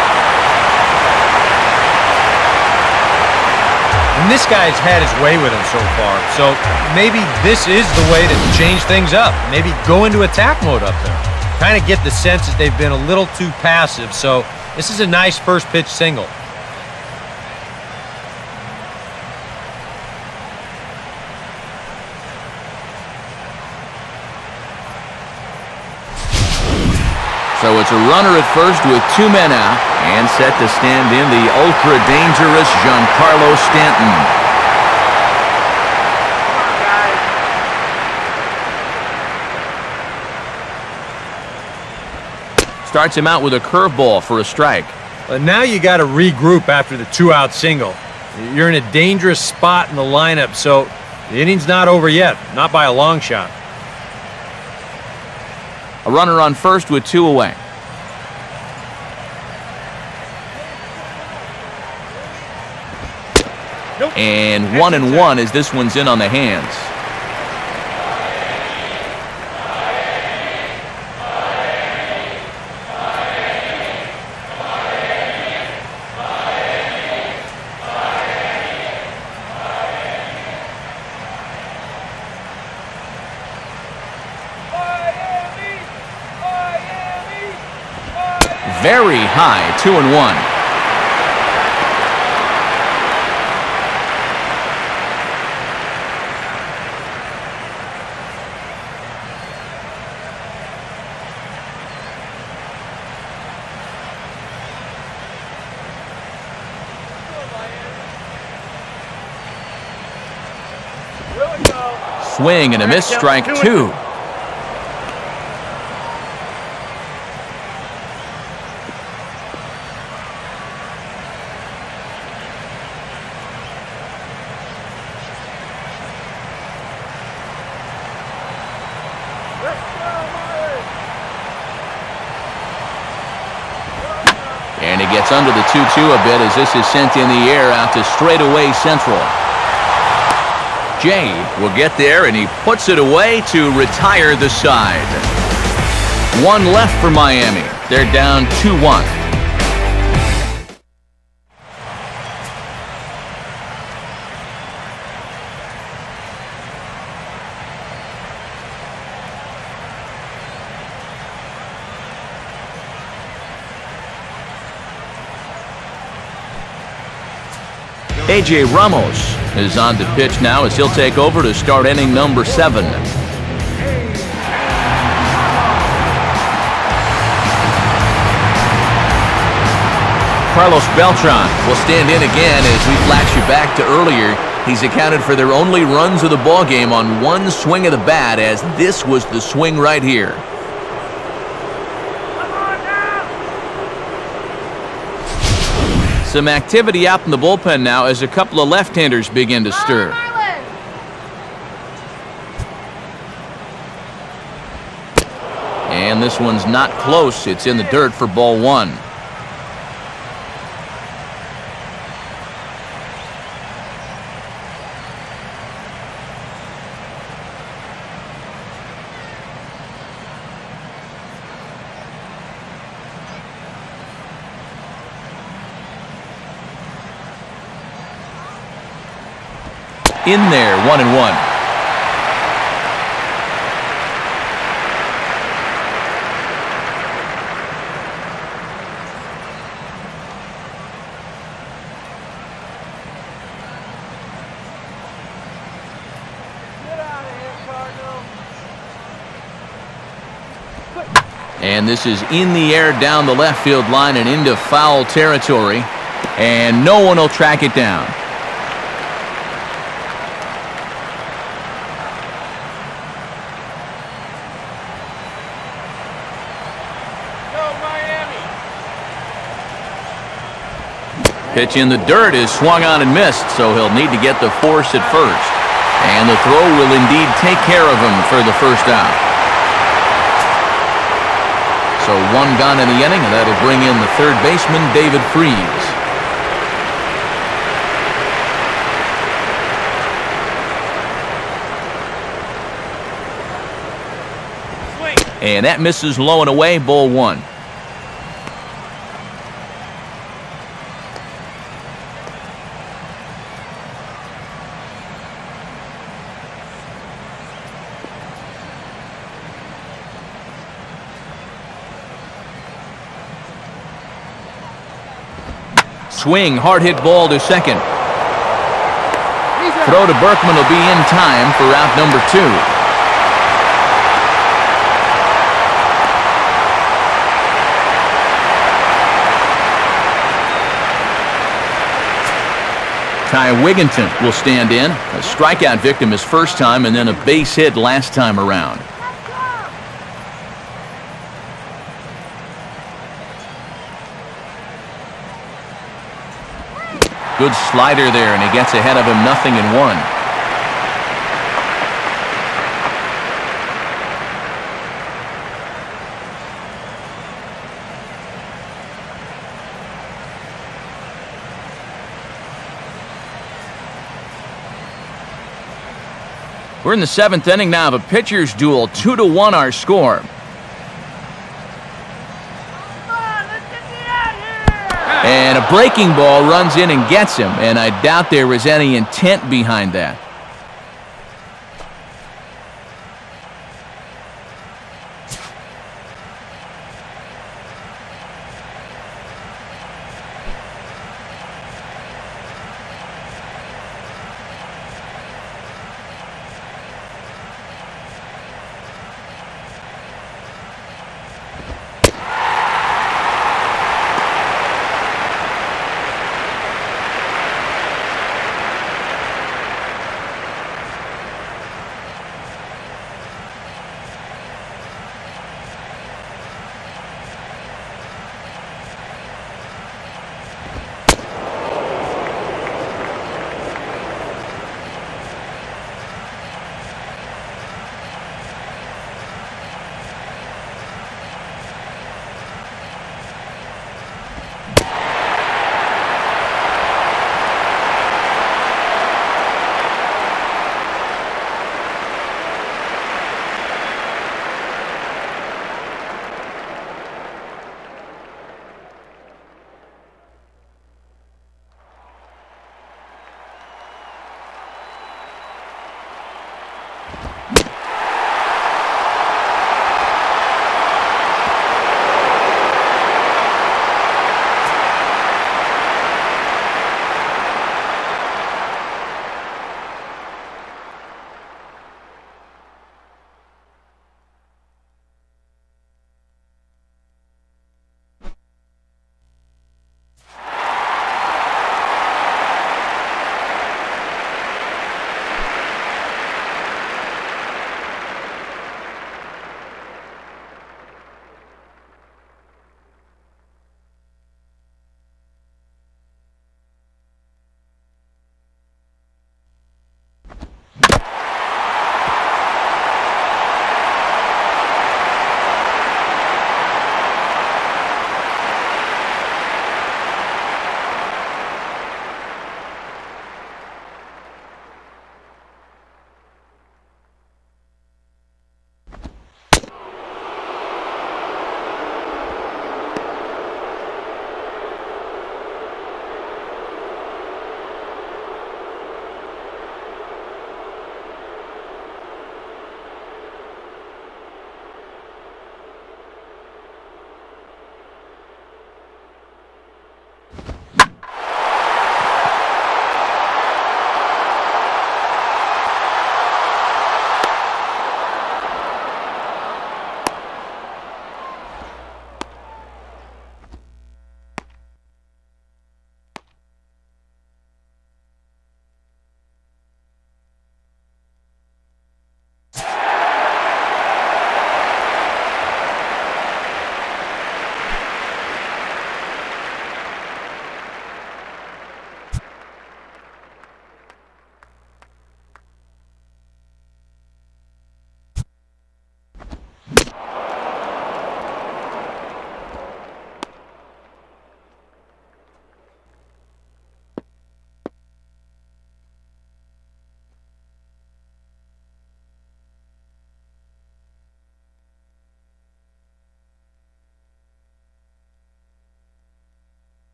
And this guy's had his way with him so far. So maybe this is the way to change things up. Maybe go into attack mode up there. Kind of get the sense that they've been a little too passive. So this is a nice first pitch single. So it's a runner at first with two men out and set to stand in the ultra-dangerous Giancarlo Stanton. Starts him out with a curveball for a strike. But now you got to regroup after the two-out single. You're in a dangerous spot in the lineup, so the inning's not over yet, not by a long shot. A runner on first with two away. And one and one as this one's in on the hands. Very high, two and one. Swing and a miss, strike two. And he gets under the 2-2 a bit as this is sent in the air out to straightaway central. Jay will get there and he puts it away to retire the side. One left for Miami. They're down 2-1. A.J. Ramos is on the pitch now as he'll take over to start inning number seven. Carlos Beltran will stand in again as we flash you back to earlier. He's accounted for their only runs of the ball game on one swing of the bat as this was the swing right here. Some activity out in the bullpen now as a couple of left-handers begin to stir. And this one's not close. It's in the dirt for ball one. In there, one and one. And this is in the air down the left field line and into foul territory. And no one will track it down. Pitch in the dirt is swung on and missed, so he'll need to get the force at first. And the throw will indeed take care of him for the first out. So one gone in the inning, and that'll bring in the third baseman, David Freese. And that misses low and away, ball one. Swing, hard hit ball to second. Throw to Berkman will be in time for out number two. Ty Wigginton will stand in. A strikeout victim his first time and then a base hit last time around. Good slider there, and he gets ahead of him nothing in one. We're in the seventh inning now of a pitcher's duel. Two to one our score. And a breaking ball runs in and gets him, and I doubt there was any intent behind that.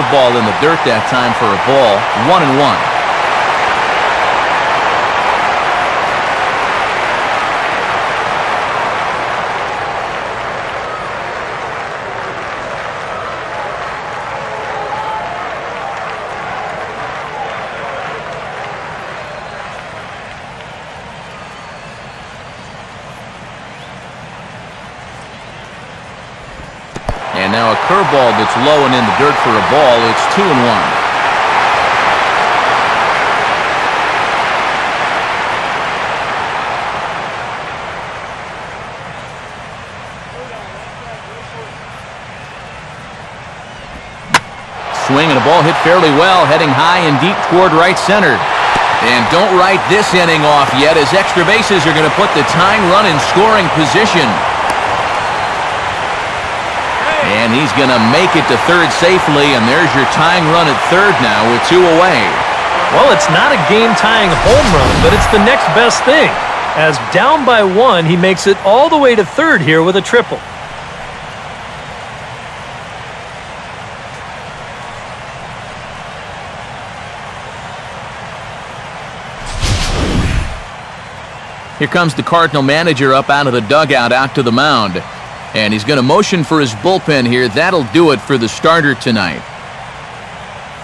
Curveball in the dirt that time for a ball. One and one. And curveball that's low and in the dirt for a ball. It's two and one. Swing and a ball hit fairly well, heading high and deep toward right center. And don't write this inning off yet as extra bases are going to put the tying run in scoring position. And he's going to make it to third safely, and there's your tying run at third now with two away. Well, it's not a game-tying home run, but it's the next best thing. As down by one, he makes it all the way to third here with a triple. Here comes the Cardinal manager up out of the dugout out to the mound. And he's going to motion for his bullpen here. That'll do it for the starter tonight.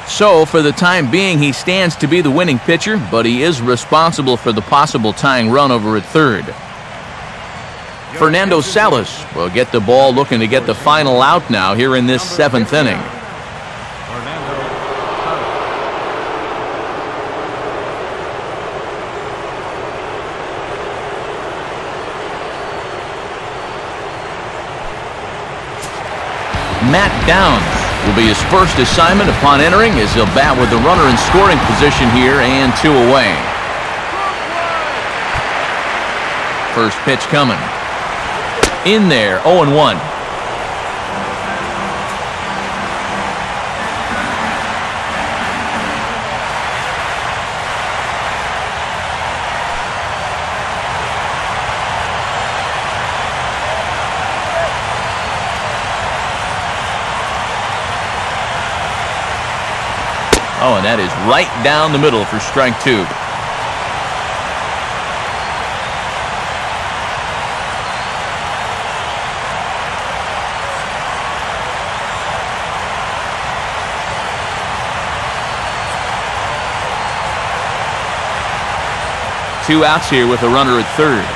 So, for the time being, he stands to be the winning pitcher, but he is responsible for the possible tying run over at third. Fernando Salas will get the ball looking to get the final out now here in this seventh inning. Fernando Matt Downs will be his first assignment upon entering as he'll bat with the runner in scoring position here and two away. First pitch coming. In there, 0 that is right down the middle for strike two. Two outs here with a runner at third.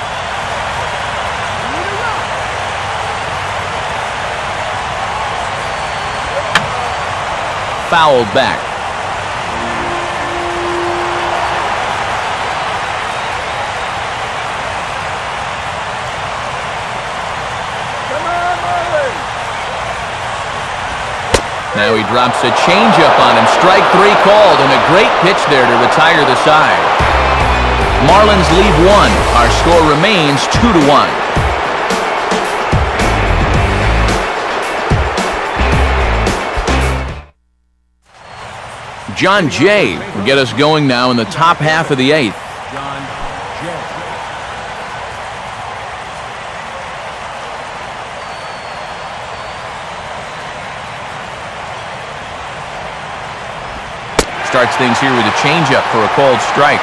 Fouled back. Now he drops a changeup on him. Strike three called, and a great pitch there to retire the side. Marlins leave one. Our score remains two to one. Jon Jay will get us going now in the top half of the eighth. Jon Jay. Starts things here with a changeup for a called strike.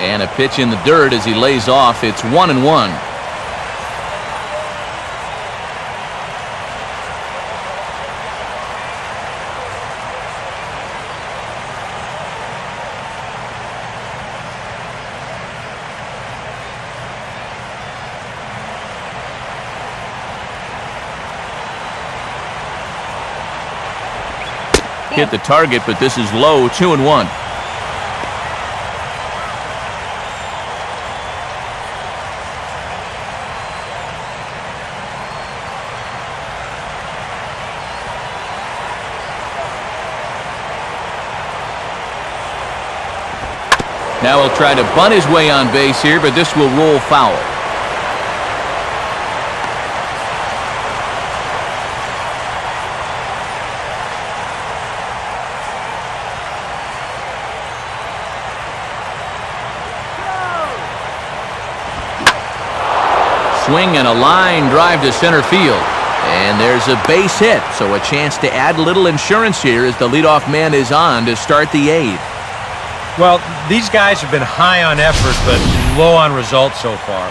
And a pitch in the dirt as he lays off. It's one and one. Hit the target, but this is low, two and one. Now he'll try to bunt his way on base here, but this will roll foul. Swing and a line drive to center field. And there's a base hit, so a chance to add a little insurance here as the leadoff man is on to start the eighth. Well, these guys have been high on effort, but low on results so far.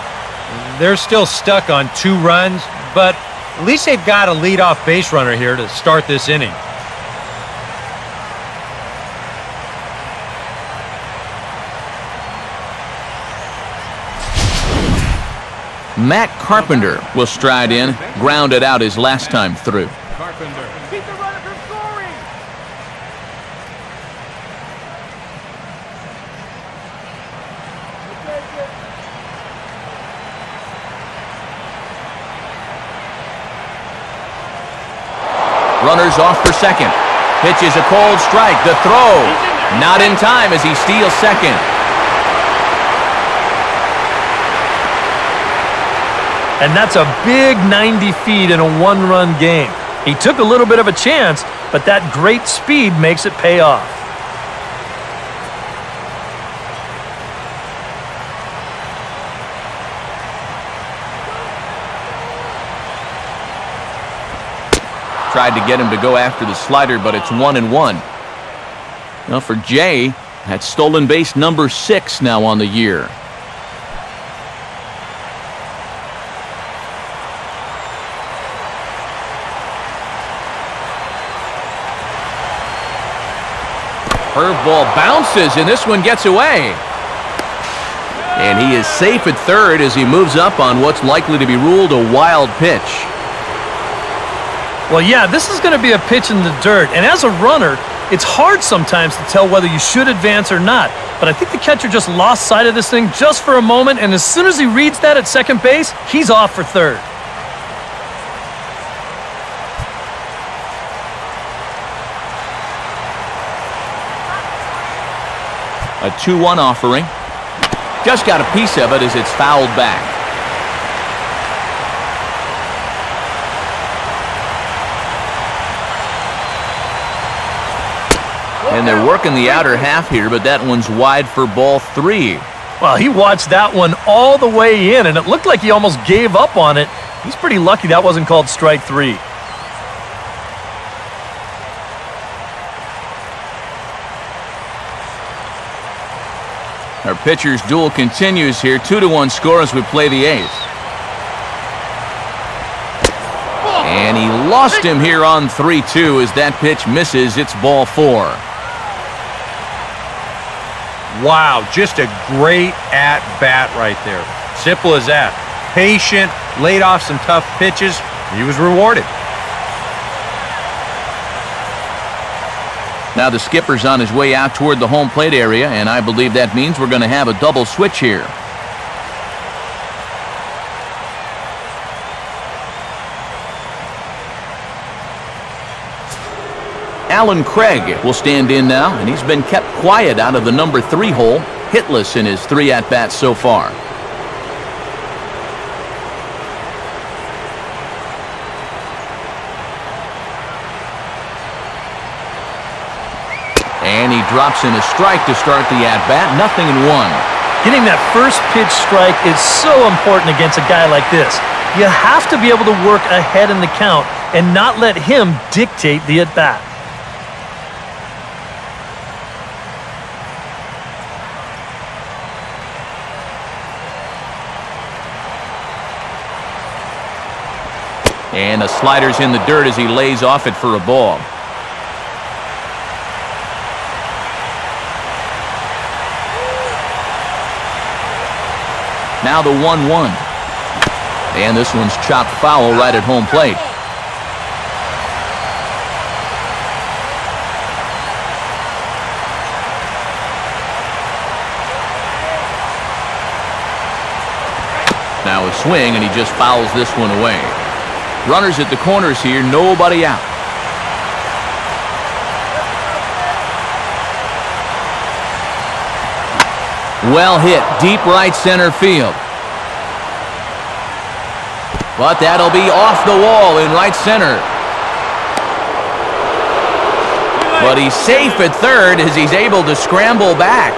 They're still stuck on two runs, but at least they've got a leadoff base runner here to start this inning. Matt Carpenter will stride in, grounded out his last time through. Carpenter. Runners off for second. Pitch is a cold strike. The throw. Not in time as he steals second. And that's a big 90 feet in a one-run game. He took a little bit of a chance, but that great speed makes it pay off. Tried to get him to go after the slider, but it's one and one. Now for Jay, that's stolen base number six now on the year. Curveball bounces, and this one gets away. And he is safe at third as he moves up on what's likely to be ruled a wild pitch. Well, yeah, this is going to be a pitch in the dirt. And as a runner, it's hard sometimes to tell whether you should advance or not. But I think the catcher just lost sight of this thing just for a moment. And as soon as he reads that at second base, he's off for third. A 2-1 offering. Just got a piece of it as it's fouled back. And they're working the outer half here, but that one's wide for ball three. Well, he watched that one all the way in, and it looked like he almost gave up on it. He's pretty lucky that wasn't called strike three. Pitcher's duel continues here. Two to one score as we play the eighth. And he lost him here on 3-2 as that pitch misses. It's ball four. Wow, just a great at bat right there. Simple as that. Patient, laid off some tough pitches. He was rewarded. Now the skipper's on his way out toward the home plate area, and I believe that means we're going to have a double switch here. Allen Craig will stand in now, and he's been kept quiet out of the number three hole, hitless in his three at-bats so far. And he drops in a strike to start the at-bat, nothing in one. Getting that first pitch strike is so important against a guy like this. You have to be able to work ahead in the count and not let him dictate the at-bat. And the slider's in the dirt as he lays off it for a ball. Now the 1-1. And this one's chopped foul right at home plate. Now a swing, and he just fouls this one away. Runners at the corners here, nobody out. Well hit, deep right center field. But that'll be off the wall in right center. But he's safe at third as he's able to scramble back.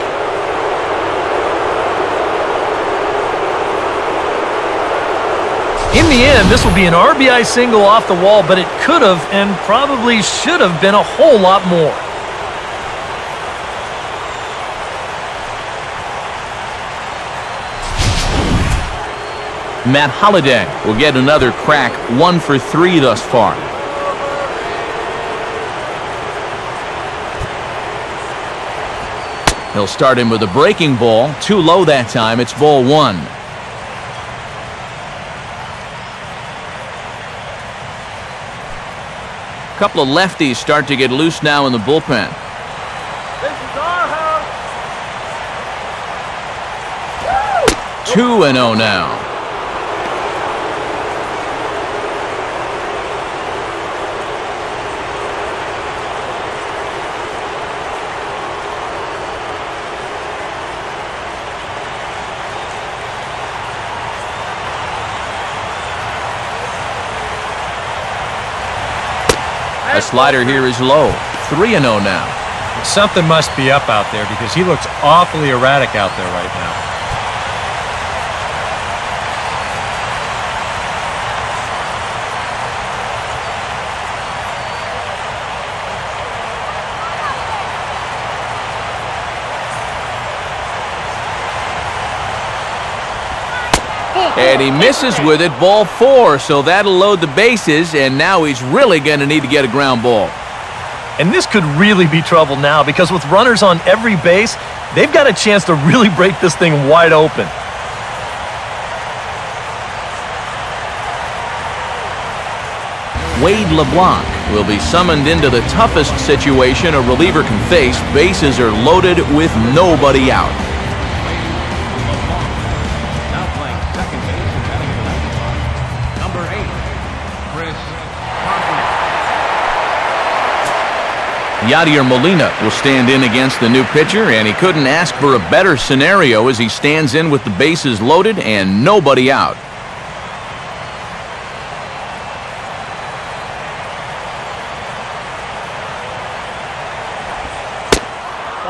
In the end, this will be an RBI single off the wall, but it could have and probably should have been a whole lot more. Matt Holliday will get another crack, one for three thus far. He'll start him with a breaking ball. Too low that time. It's ball one. A couple of lefties start to get loose now in the bullpen. 2 and 0 now. A slider here is low. 3 and 0 now. Something must be up out there because he looks awfully erratic out there right now. And he misses with it, ball four, so that'll load the bases, and now he's really going to need to get a ground ball. And this could really be trouble now because with runners on every base, they've got a chance to really break this thing wide open. Wade LeBlanc will be summoned into the toughest situation a reliever can face. Bases are loaded with nobody out. Yadier Molina will stand in against the new pitcher, and he couldn't ask for a better scenario as he stands in with the bases loaded and nobody out.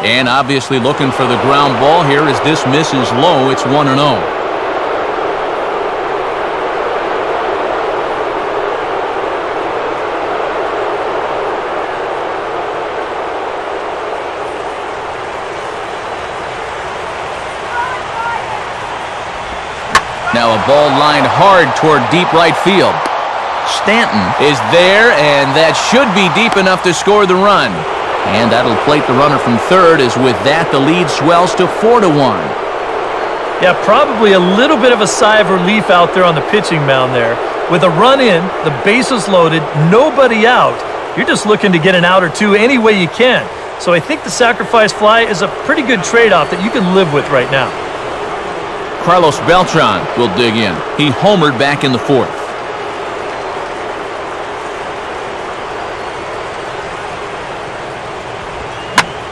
And obviously looking for the ground ball here as this misses low. It's 1 Now a ball lined hard toward deep right field. Stanton is there, and that should be deep enough to score the run. And that'll plate the runner from third as with that the lead swells to 4 to 1. Yeah, probably a little bit of a sigh of relief out there on the pitching mound there. With a run in, the bases loaded, nobody out. You're just looking to get an out or two any way you can. So I think the sacrifice fly is a pretty good trade-off that you can live with right now. Carlos Beltran will dig in. He homered back in the fourth.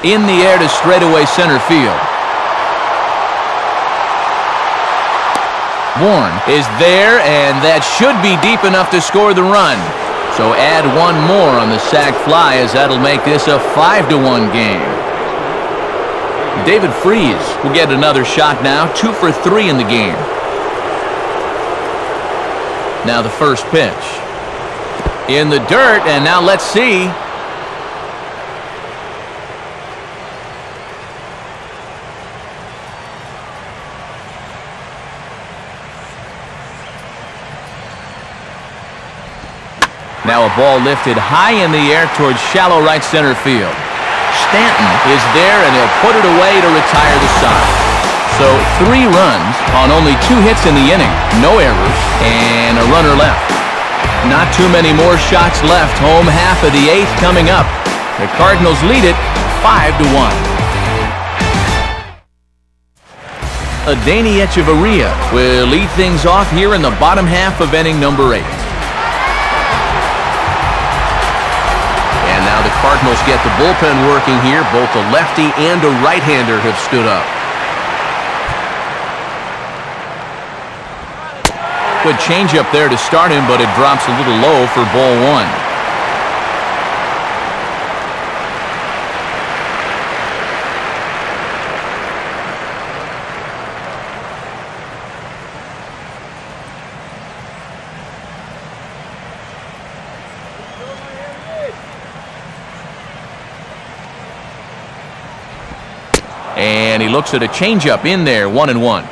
In the air to straightaway center field. Warren is there, and that should be deep enough to score the run. So add one more on the sac fly as that'll make this a 5 to one game. David Freese will get another shot now, two for three in the game. Now the first pitch. In the dirt, and now let's see. Now a ball lifted high in the air towards shallow right center field. Stanton is there, and he'll put it away to retire the side. So three runs on only two hits in the inning, no errors, and a runner left. Not too many more shots left. Home half of the eighth coming up. The Cardinals lead it 5 to 1. Adeiny Hechavarria will lead things off here in the bottom half of inning number 8. Cardinals get the bullpen working here. Both a lefty and a right-hander have stood up. Good changeup there to start him, but it drops a little low for ball one. And he looks at a changeup in there, one and one.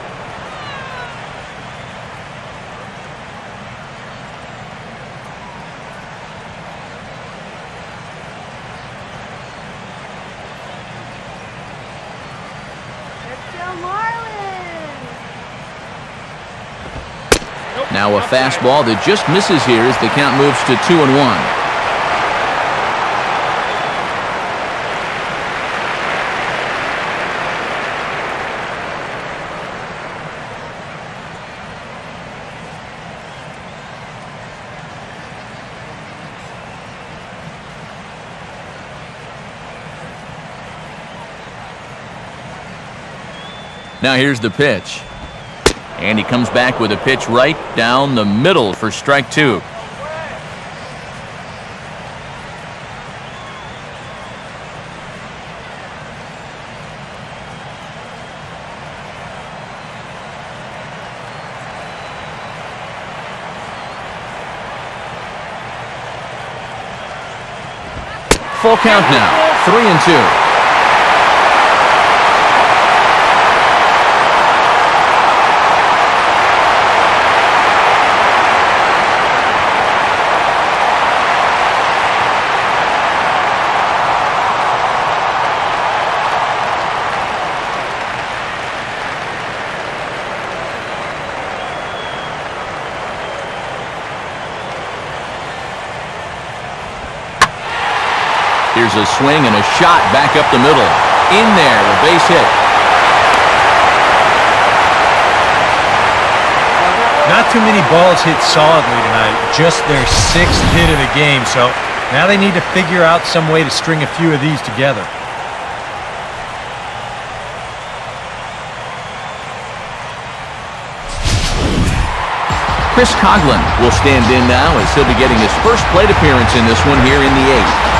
Now a fastball that just misses here as the count moves to two and one. Now here's the pitch. And he comes back with a pitch right down the middle for strike two. Full count now, three and two. Here's a swing and a shot back up the middle. In there, a base hit. Not too many balls hit solidly tonight. Just their sixth hit of the game. So now they need to figure out some way to string a few of these together. Chris Coghlan will stand in now as he'll be getting his first plate appearance in this one here in the eighth.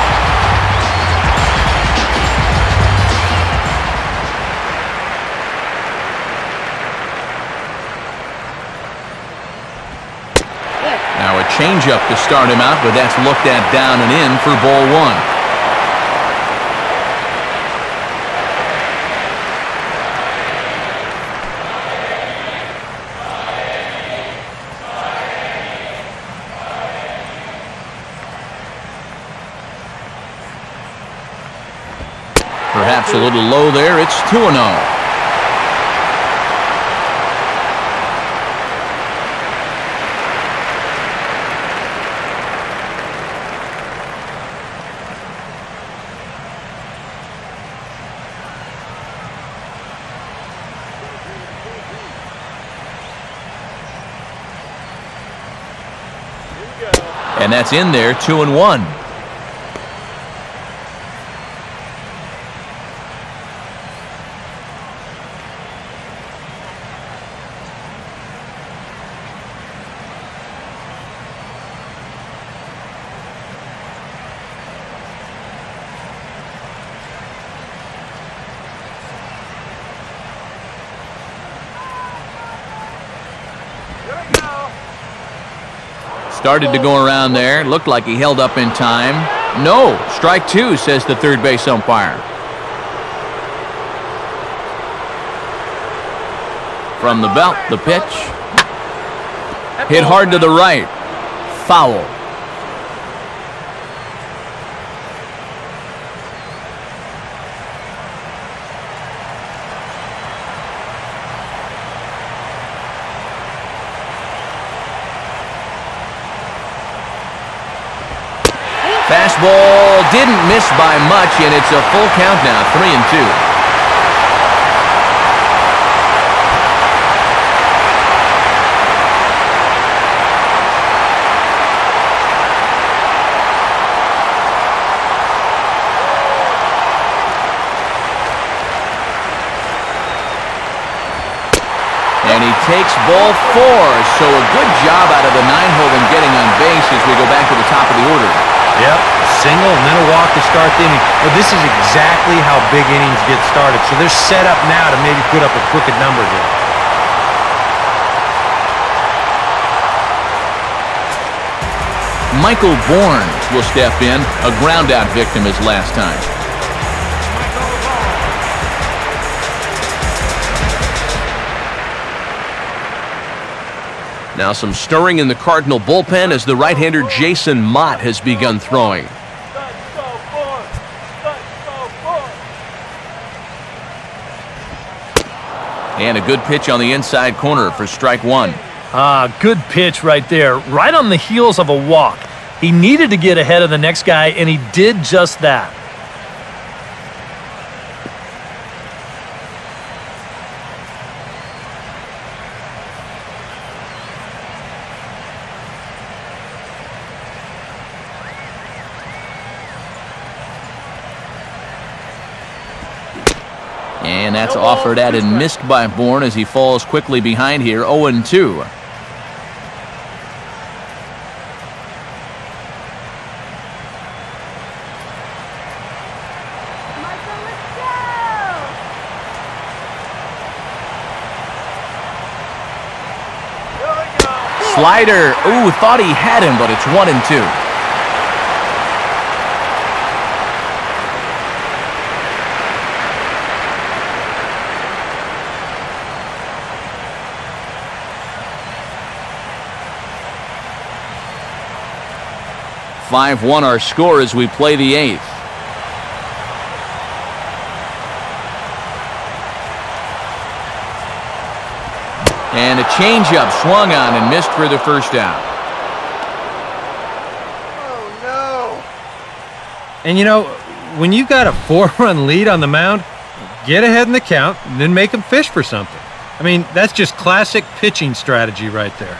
Changeup to start him out, but that's looked at down and in for ball one. Perhaps a little low there. It's 2-0. That's in there, two and one. Started to go around there. Looked like he held up in time. No. Strike two, says the third base umpire. From the belt, the pitch. Hit hard to the right. Foul. Fastball didn't miss by much, and it's a full count now, three and two. And he takes ball four, so a good job out of the nine-hole in getting on base as we go back to the top of the order. Yep, single and then a walk to start the inning. Well, this is exactly how big innings get started. So they're set up now to maybe put up a crooked number here. Michael Bourn will step in, a groundout victim his last time. Now some stirring in the Cardinal bullpen as the right-hander Jason Motte has begun throwing. And a good pitch on the inside corner for strike one. Ah, good pitch right there, right on the heels of a walk. He needed to get ahead of the next guy, and he did just that. And that's offered at and missed by Bourn as he falls quickly behind here, 0-2. Michael, let's go. Here we go. Slider. Ooh, thought he had him, but it's one and two. Five-one our score as we play the eighth. And a changeup swung on and missed for the first out. Oh, no. And you know, when you've got a four-run lead on the mound, get ahead in the count and then make them fish for something. I mean, that's just classic pitching strategy right there.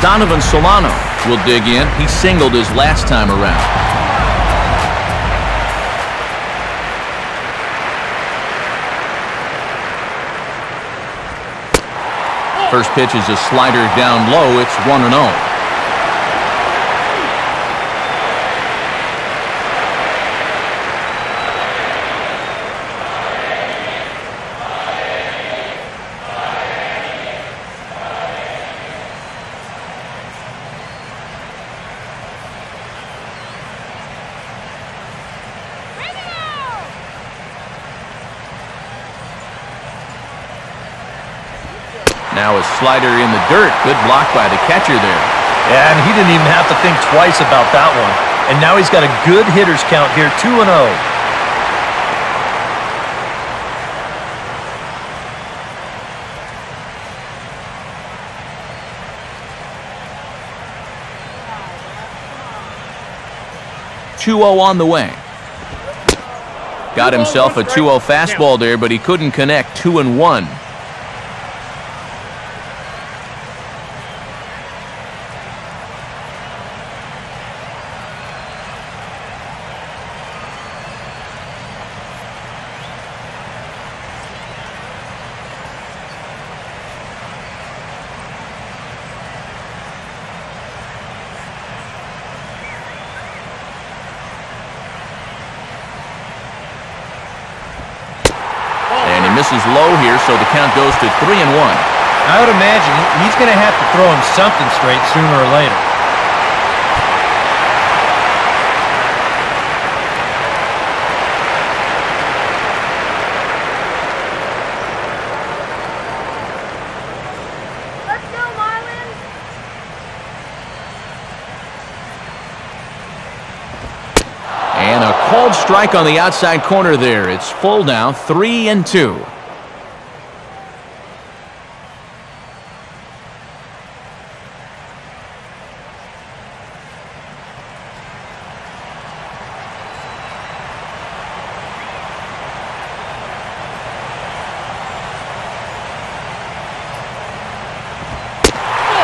Donovan Solano will dig in. He singled his last time around. First pitch is a slider down low. It's 1 0. slider in the dirt. Good block by the catcher there. And he didn't even have to think twice about that one. And now he's got a good hitter's count here, 2-0. Two zero oh. oh on the way. Got himself a 2-0 fastball there, but he couldn't connect 2 and 1. Something straight sooner or later. Let's go, Marlins. And a called strike on the outside corner there. It's full now, three and two.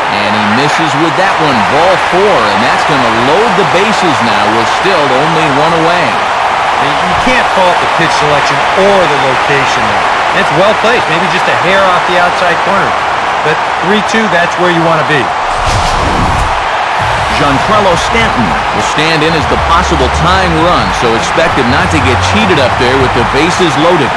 And he misses with that one, ball four, and that's going to load the bases now with still only one away. You can't fault the pitch selection or the location there. It's well placed, maybe just a hair off the outside corner. But 3-2, that's where you want to be. Giancarlo Stanton will stand in as the possible tying run, so expect him not to get cheated up there with the bases loaded.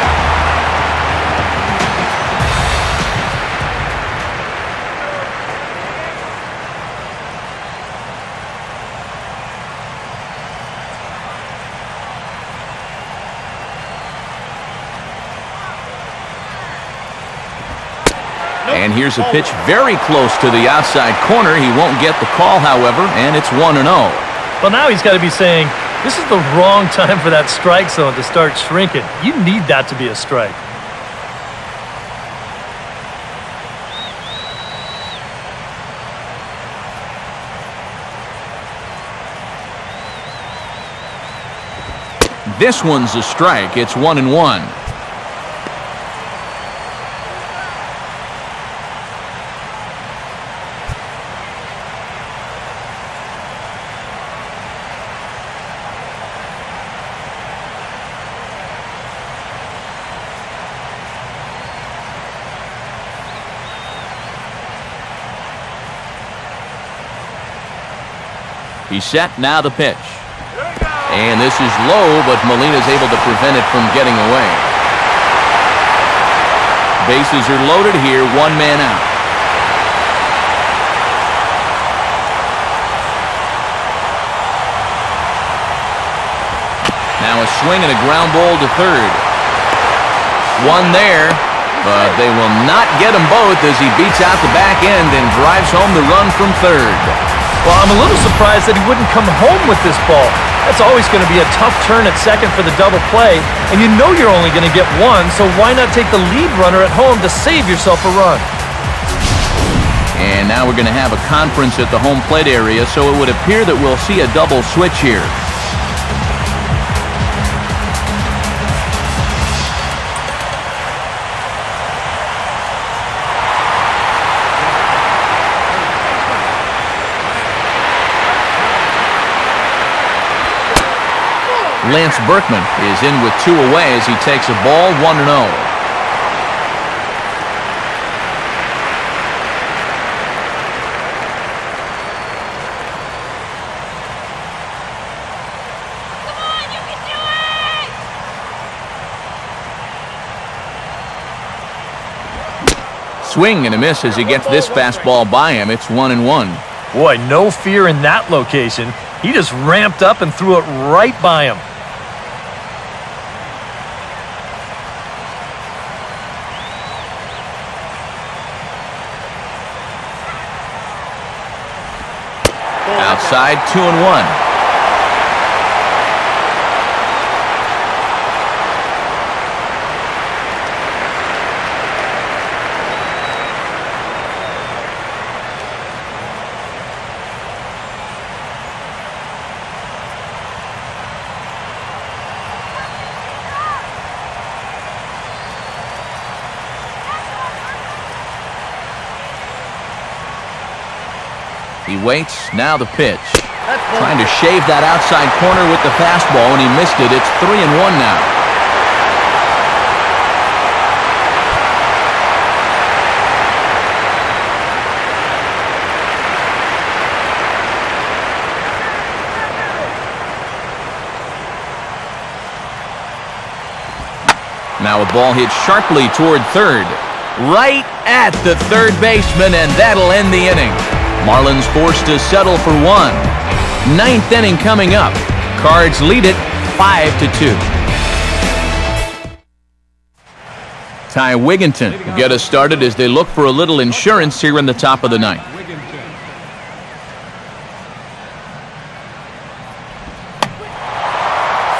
Here's a pitch very close to the outside corner. He won't get the call, however, and it's 1 0. Well, now he's got to be saying, this is the wrong time for that strike zone to start shrinking. You need that to be a strike. This one's a strike. It's one and one. He's set now the pitch. And this is low, but Molina's able to prevent it from getting away. Bases are loaded here, one man out. Now a swing and a ground ball to third. One there, but they will not get them both as he beats out the back end and drives home the run from third. Well, I'm a little surprised that he wouldn't come home with this ball. That's always going to be a tough turn at second for the double play, and you know you're only going to get one, so why not take the lead runner at home to save yourself a run? And now we're going to have a conference at the home plate area, so it would appear that we'll see a double switch here. Lance Berkman is in with two away as he takes a ball 1-0. Swing and a miss as he gets this fastball by him. It's one and one. Boy, no fear in that location. He just ramped up and threw it right by him. Outside, two and one. He waits, now the pitch. Trying to shave that outside corner with the fastball, and he missed it. It's three and one now. Now a ball hit sharply toward third. Right at the third baseman, and that'll end the inning. Marlins forced to settle for one. Ninth inning coming up. Cards lead it 5 to 2. Ty Wigginton will get us started as they look for a little insurance here in the top of the ninth.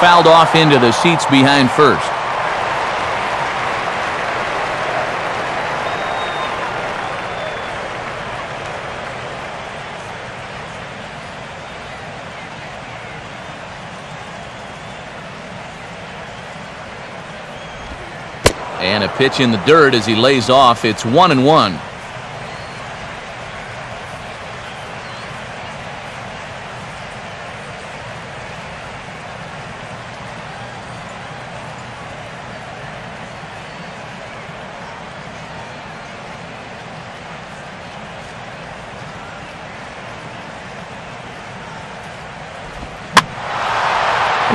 Fouled off into the seats behind first. Pitch in the dirt as he lays off. It's one and one.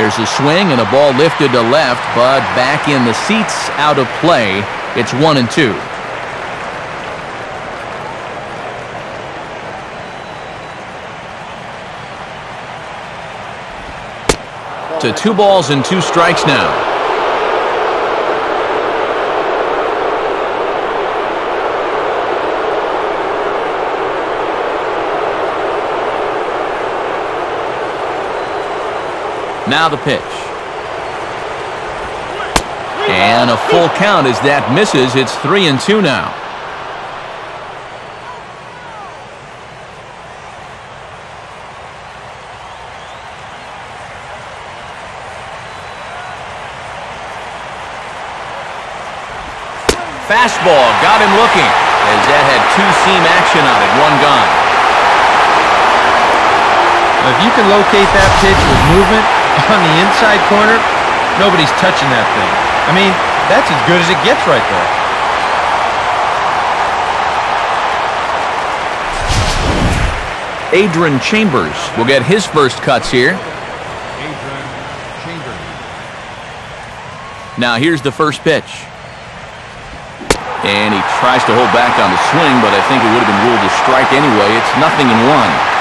There's a swing and a ball lifted to left, but back in the seats, out of play. It's one and two. To two balls and two strikes now. Now the pitch. And a full count as that misses. It's 3 and 2 now. Fastball got him looking as that had two-seam action on it, one. Now, if you can locate that pitch with movement on the inside corner, nobody's touching that thing. I mean, that's as good as it gets right there. Adron Chambers will get his first cuts here. Adron Chambers. Now here's the first pitch. And he tries to hold back on the swing, but I think it would have been ruled a strike anyway. It's nothing in one.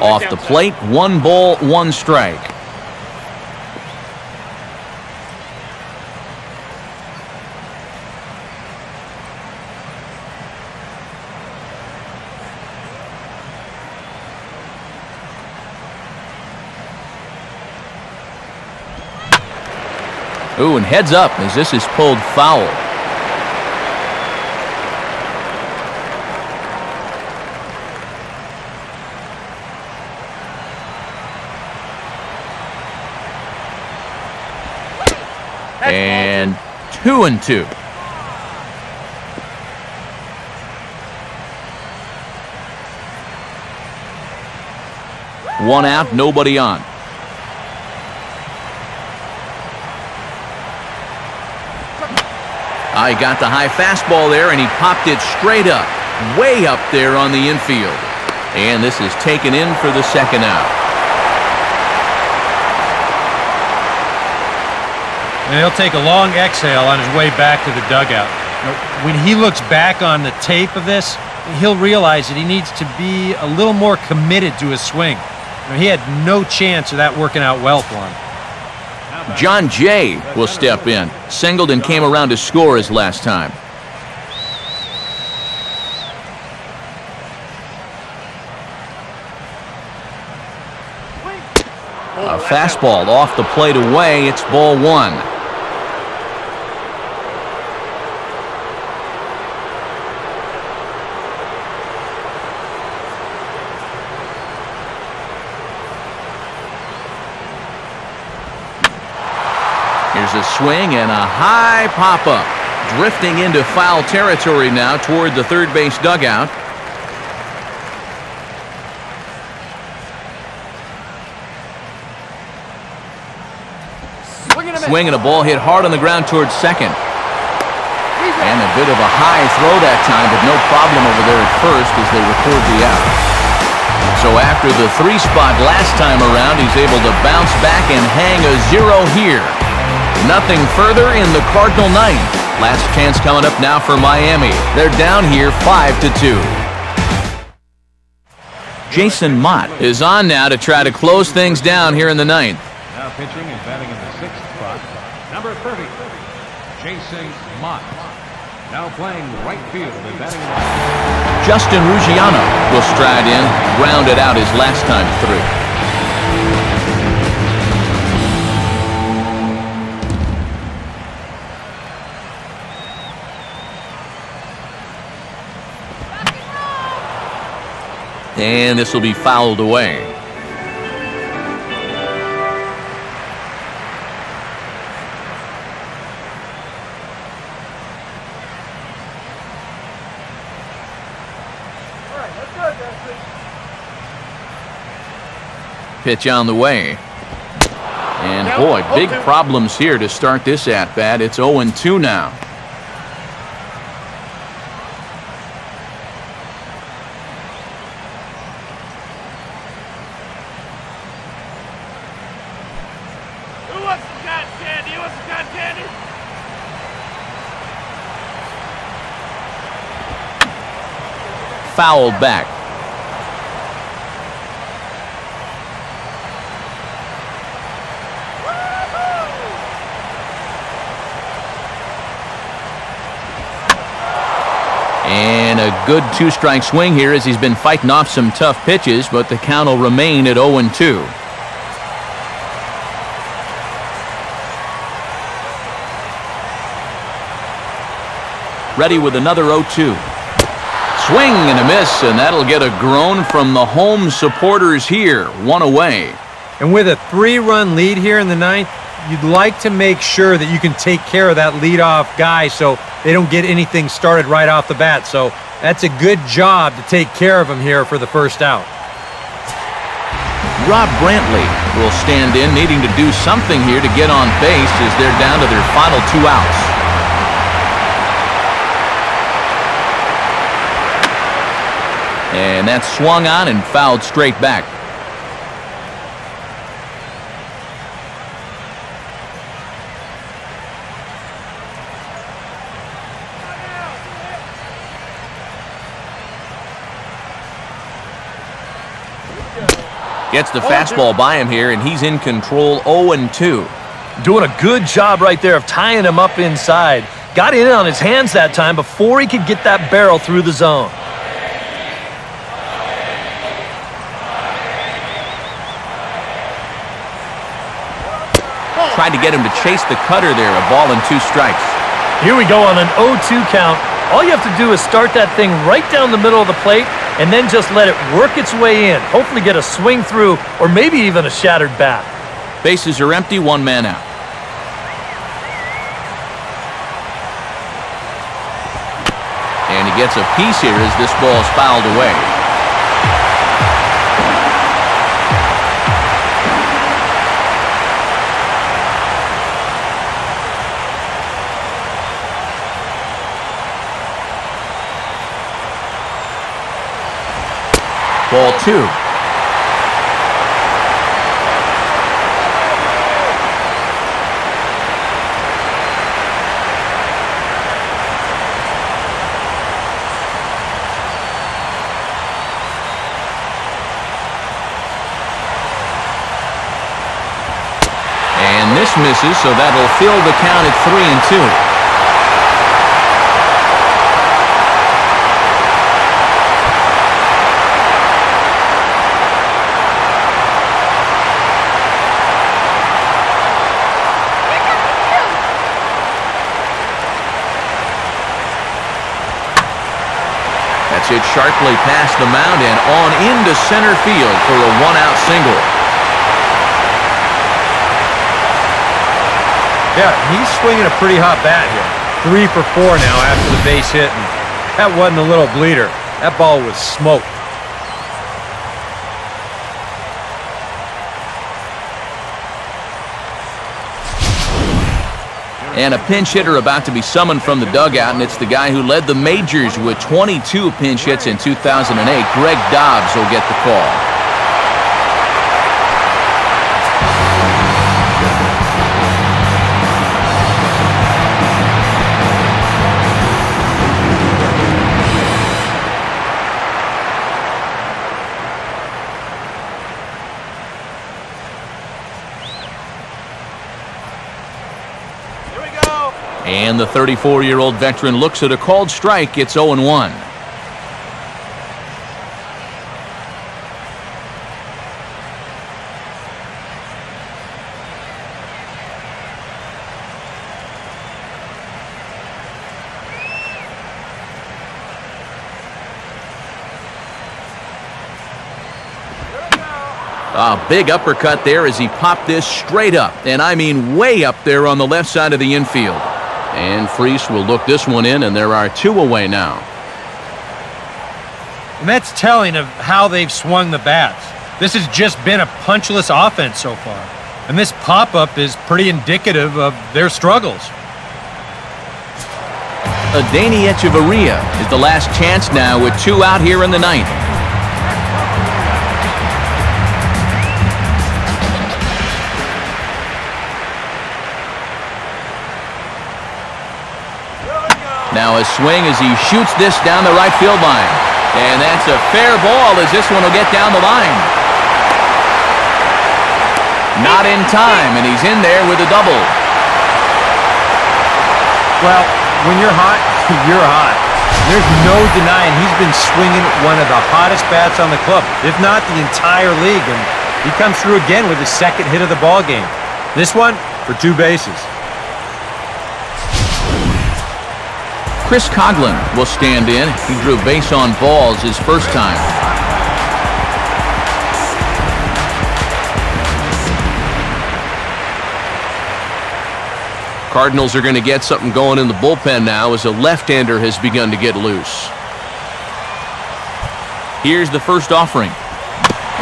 Off the plate, one ball, one strike. Ooh, and heads up as this is pulled foul. And two and two. One out, nobody on. I got the high fastball there, and he popped it straight up, way up there on the infield. And this is taken in for the second out. And he'll take a long exhale on his way back to the dugout. When he looks back on the tape of this, he'll realize that he needs to be a little more committed to his swing. He had no chance of that working out well for him. Jon Jay will step in. Singleton came around to score his last time. A fastball off the plate away. It's ball one. Here's a swing and a high pop-up. Drifting into foul territory now toward the third base dugout. Swing and a ball hit hard on the ground towards second. And a bit of a high throw that time, but no problem over there at first as they record the out. So after the three spot last time around, he's able to bounce back and hang a zero here. Nothing further in the Cardinal ninth. Last chance coming up now for Miami. They're down here 5 to 2. Jason Motte is on now to try to close things down here in the ninth. Now pitching and batting in the sixth spot. Number 30, Jason Motte. Now playing right field and batting in the Justin Ruggiano will stride in, grounded out his last time through. And this will be fouled away. Pitch on the way. And boy, big problems here to start this at bat. It's 0 2 now. fouled back. And a good two-strike swing here as he's been fighting off some tough pitches, but the count will remain at 0-2. Ready with another 0-2. Swing and a miss, and that'll get a groan from the home supporters here. One away. And with a three-run lead here in the ninth, you'd like to make sure that you can take care of that leadoff guy so they don't get anything started right off the bat. So that's a good job to take care of him here for the first out. Rob Brantley will stand in, needing to do something here to get on base as they're down to their final two outs. And that's swung on and fouled straight back. Gets the fastball by him here, and he's in control 0-2. Doing a good job right there of tying him up inside. Got in on his hands that time before he could get that barrel through the zone. Tried to get him to chase the cutter there, a ball and two strikes. Here we go on an 0-2 count. All you have to do is start that thing right down the middle of the plate and then just let it work its way in. Hopefully get a swing through or maybe even a shattered bat. Bases are empty, one man out. And he gets a piece here as this ball is fouled away. Ball two. And this misses, so that'll fill the count at three and two. Sharply past the mound and on into center field for a one-out single. Yeah, he's swinging a pretty hot bat here. Three for four now after the base hit, and that wasn't a little bleeder. That ball was smoked. And a pinch hitter about to be summoned from the dugout, and it's the guy who led the majors with 22 pinch hits in 2008. Greg Dobbs will get the call. 34-year-old veteran looks at a called strike. It's 0-1. A big uppercut there as he popped this straight up, and I mean way up there on the left side of the infield. And Freese will look this one in, and there are two away now. And that's telling of how they've swung the bats. This has just been a punchless offense so far. And this pop-up is pretty indicative of their struggles. Adeiny Hechavarria is the last chance now with two out here in the ninth. Now a swing as he shoots this down the right field line. And that's a fair ball as this one will get down the line. Not in time, and he's in there with a double. Well, when you're hot, you're hot. There's no denying he's been swinging one of the hottest bats on the club, if not the entire league, and he comes through again with his second hit of the ball game. This one for two bases. Chris Coghlan will stand in. He drew base on balls his first time. Cardinals are going to get something going in the bullpen now as a left-hander has begun to get loose. Here's the first offering.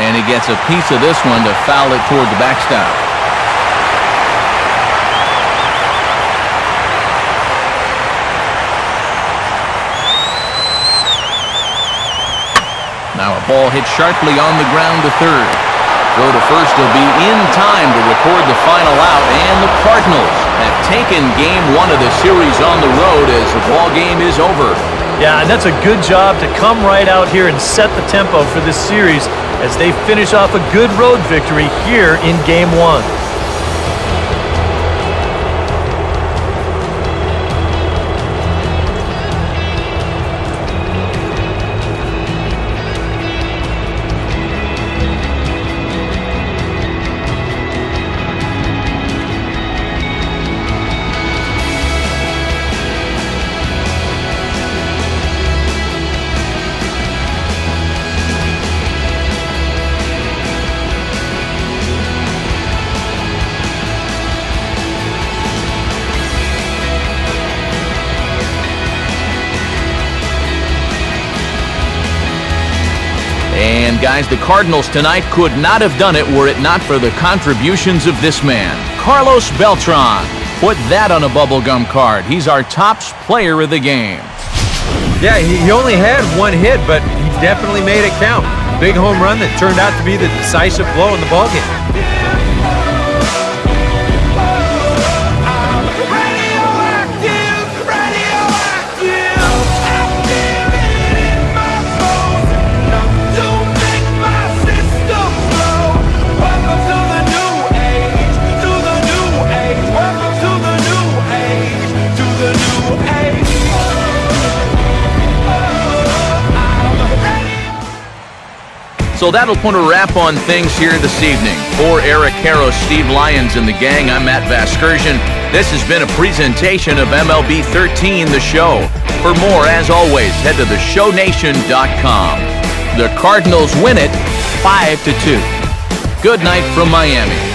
And he gets a piece of this one to foul it toward the backstop. Ball hit sharply on the ground to third. Throw to first will be in time to record the final out, and the Cardinals have taken game one of the series on the road as the ball game is over. Yeah, and that's a good job to come right out here and set the tempo for this series as they finish off a good road victory here in game one. Guys, the Cardinals tonight could not have done it were it not for the contributions of this man, Carlos Beltran. Put that on a bubblegum card. He's our tops player of the game. Yeah, he only had one hit, but he definitely made it count. Big home run that turned out to be the decisive blow in the ballgame. So that'll put a wrap on things here this evening. For Eric Karros, Steve Lyons, and the gang, I'm Matt Vasgersian. This has been a presentation of MLB 13, the show. For more, as always, head to theshownation.com. The Cardinals win it 5 to 2. Good night from Miami.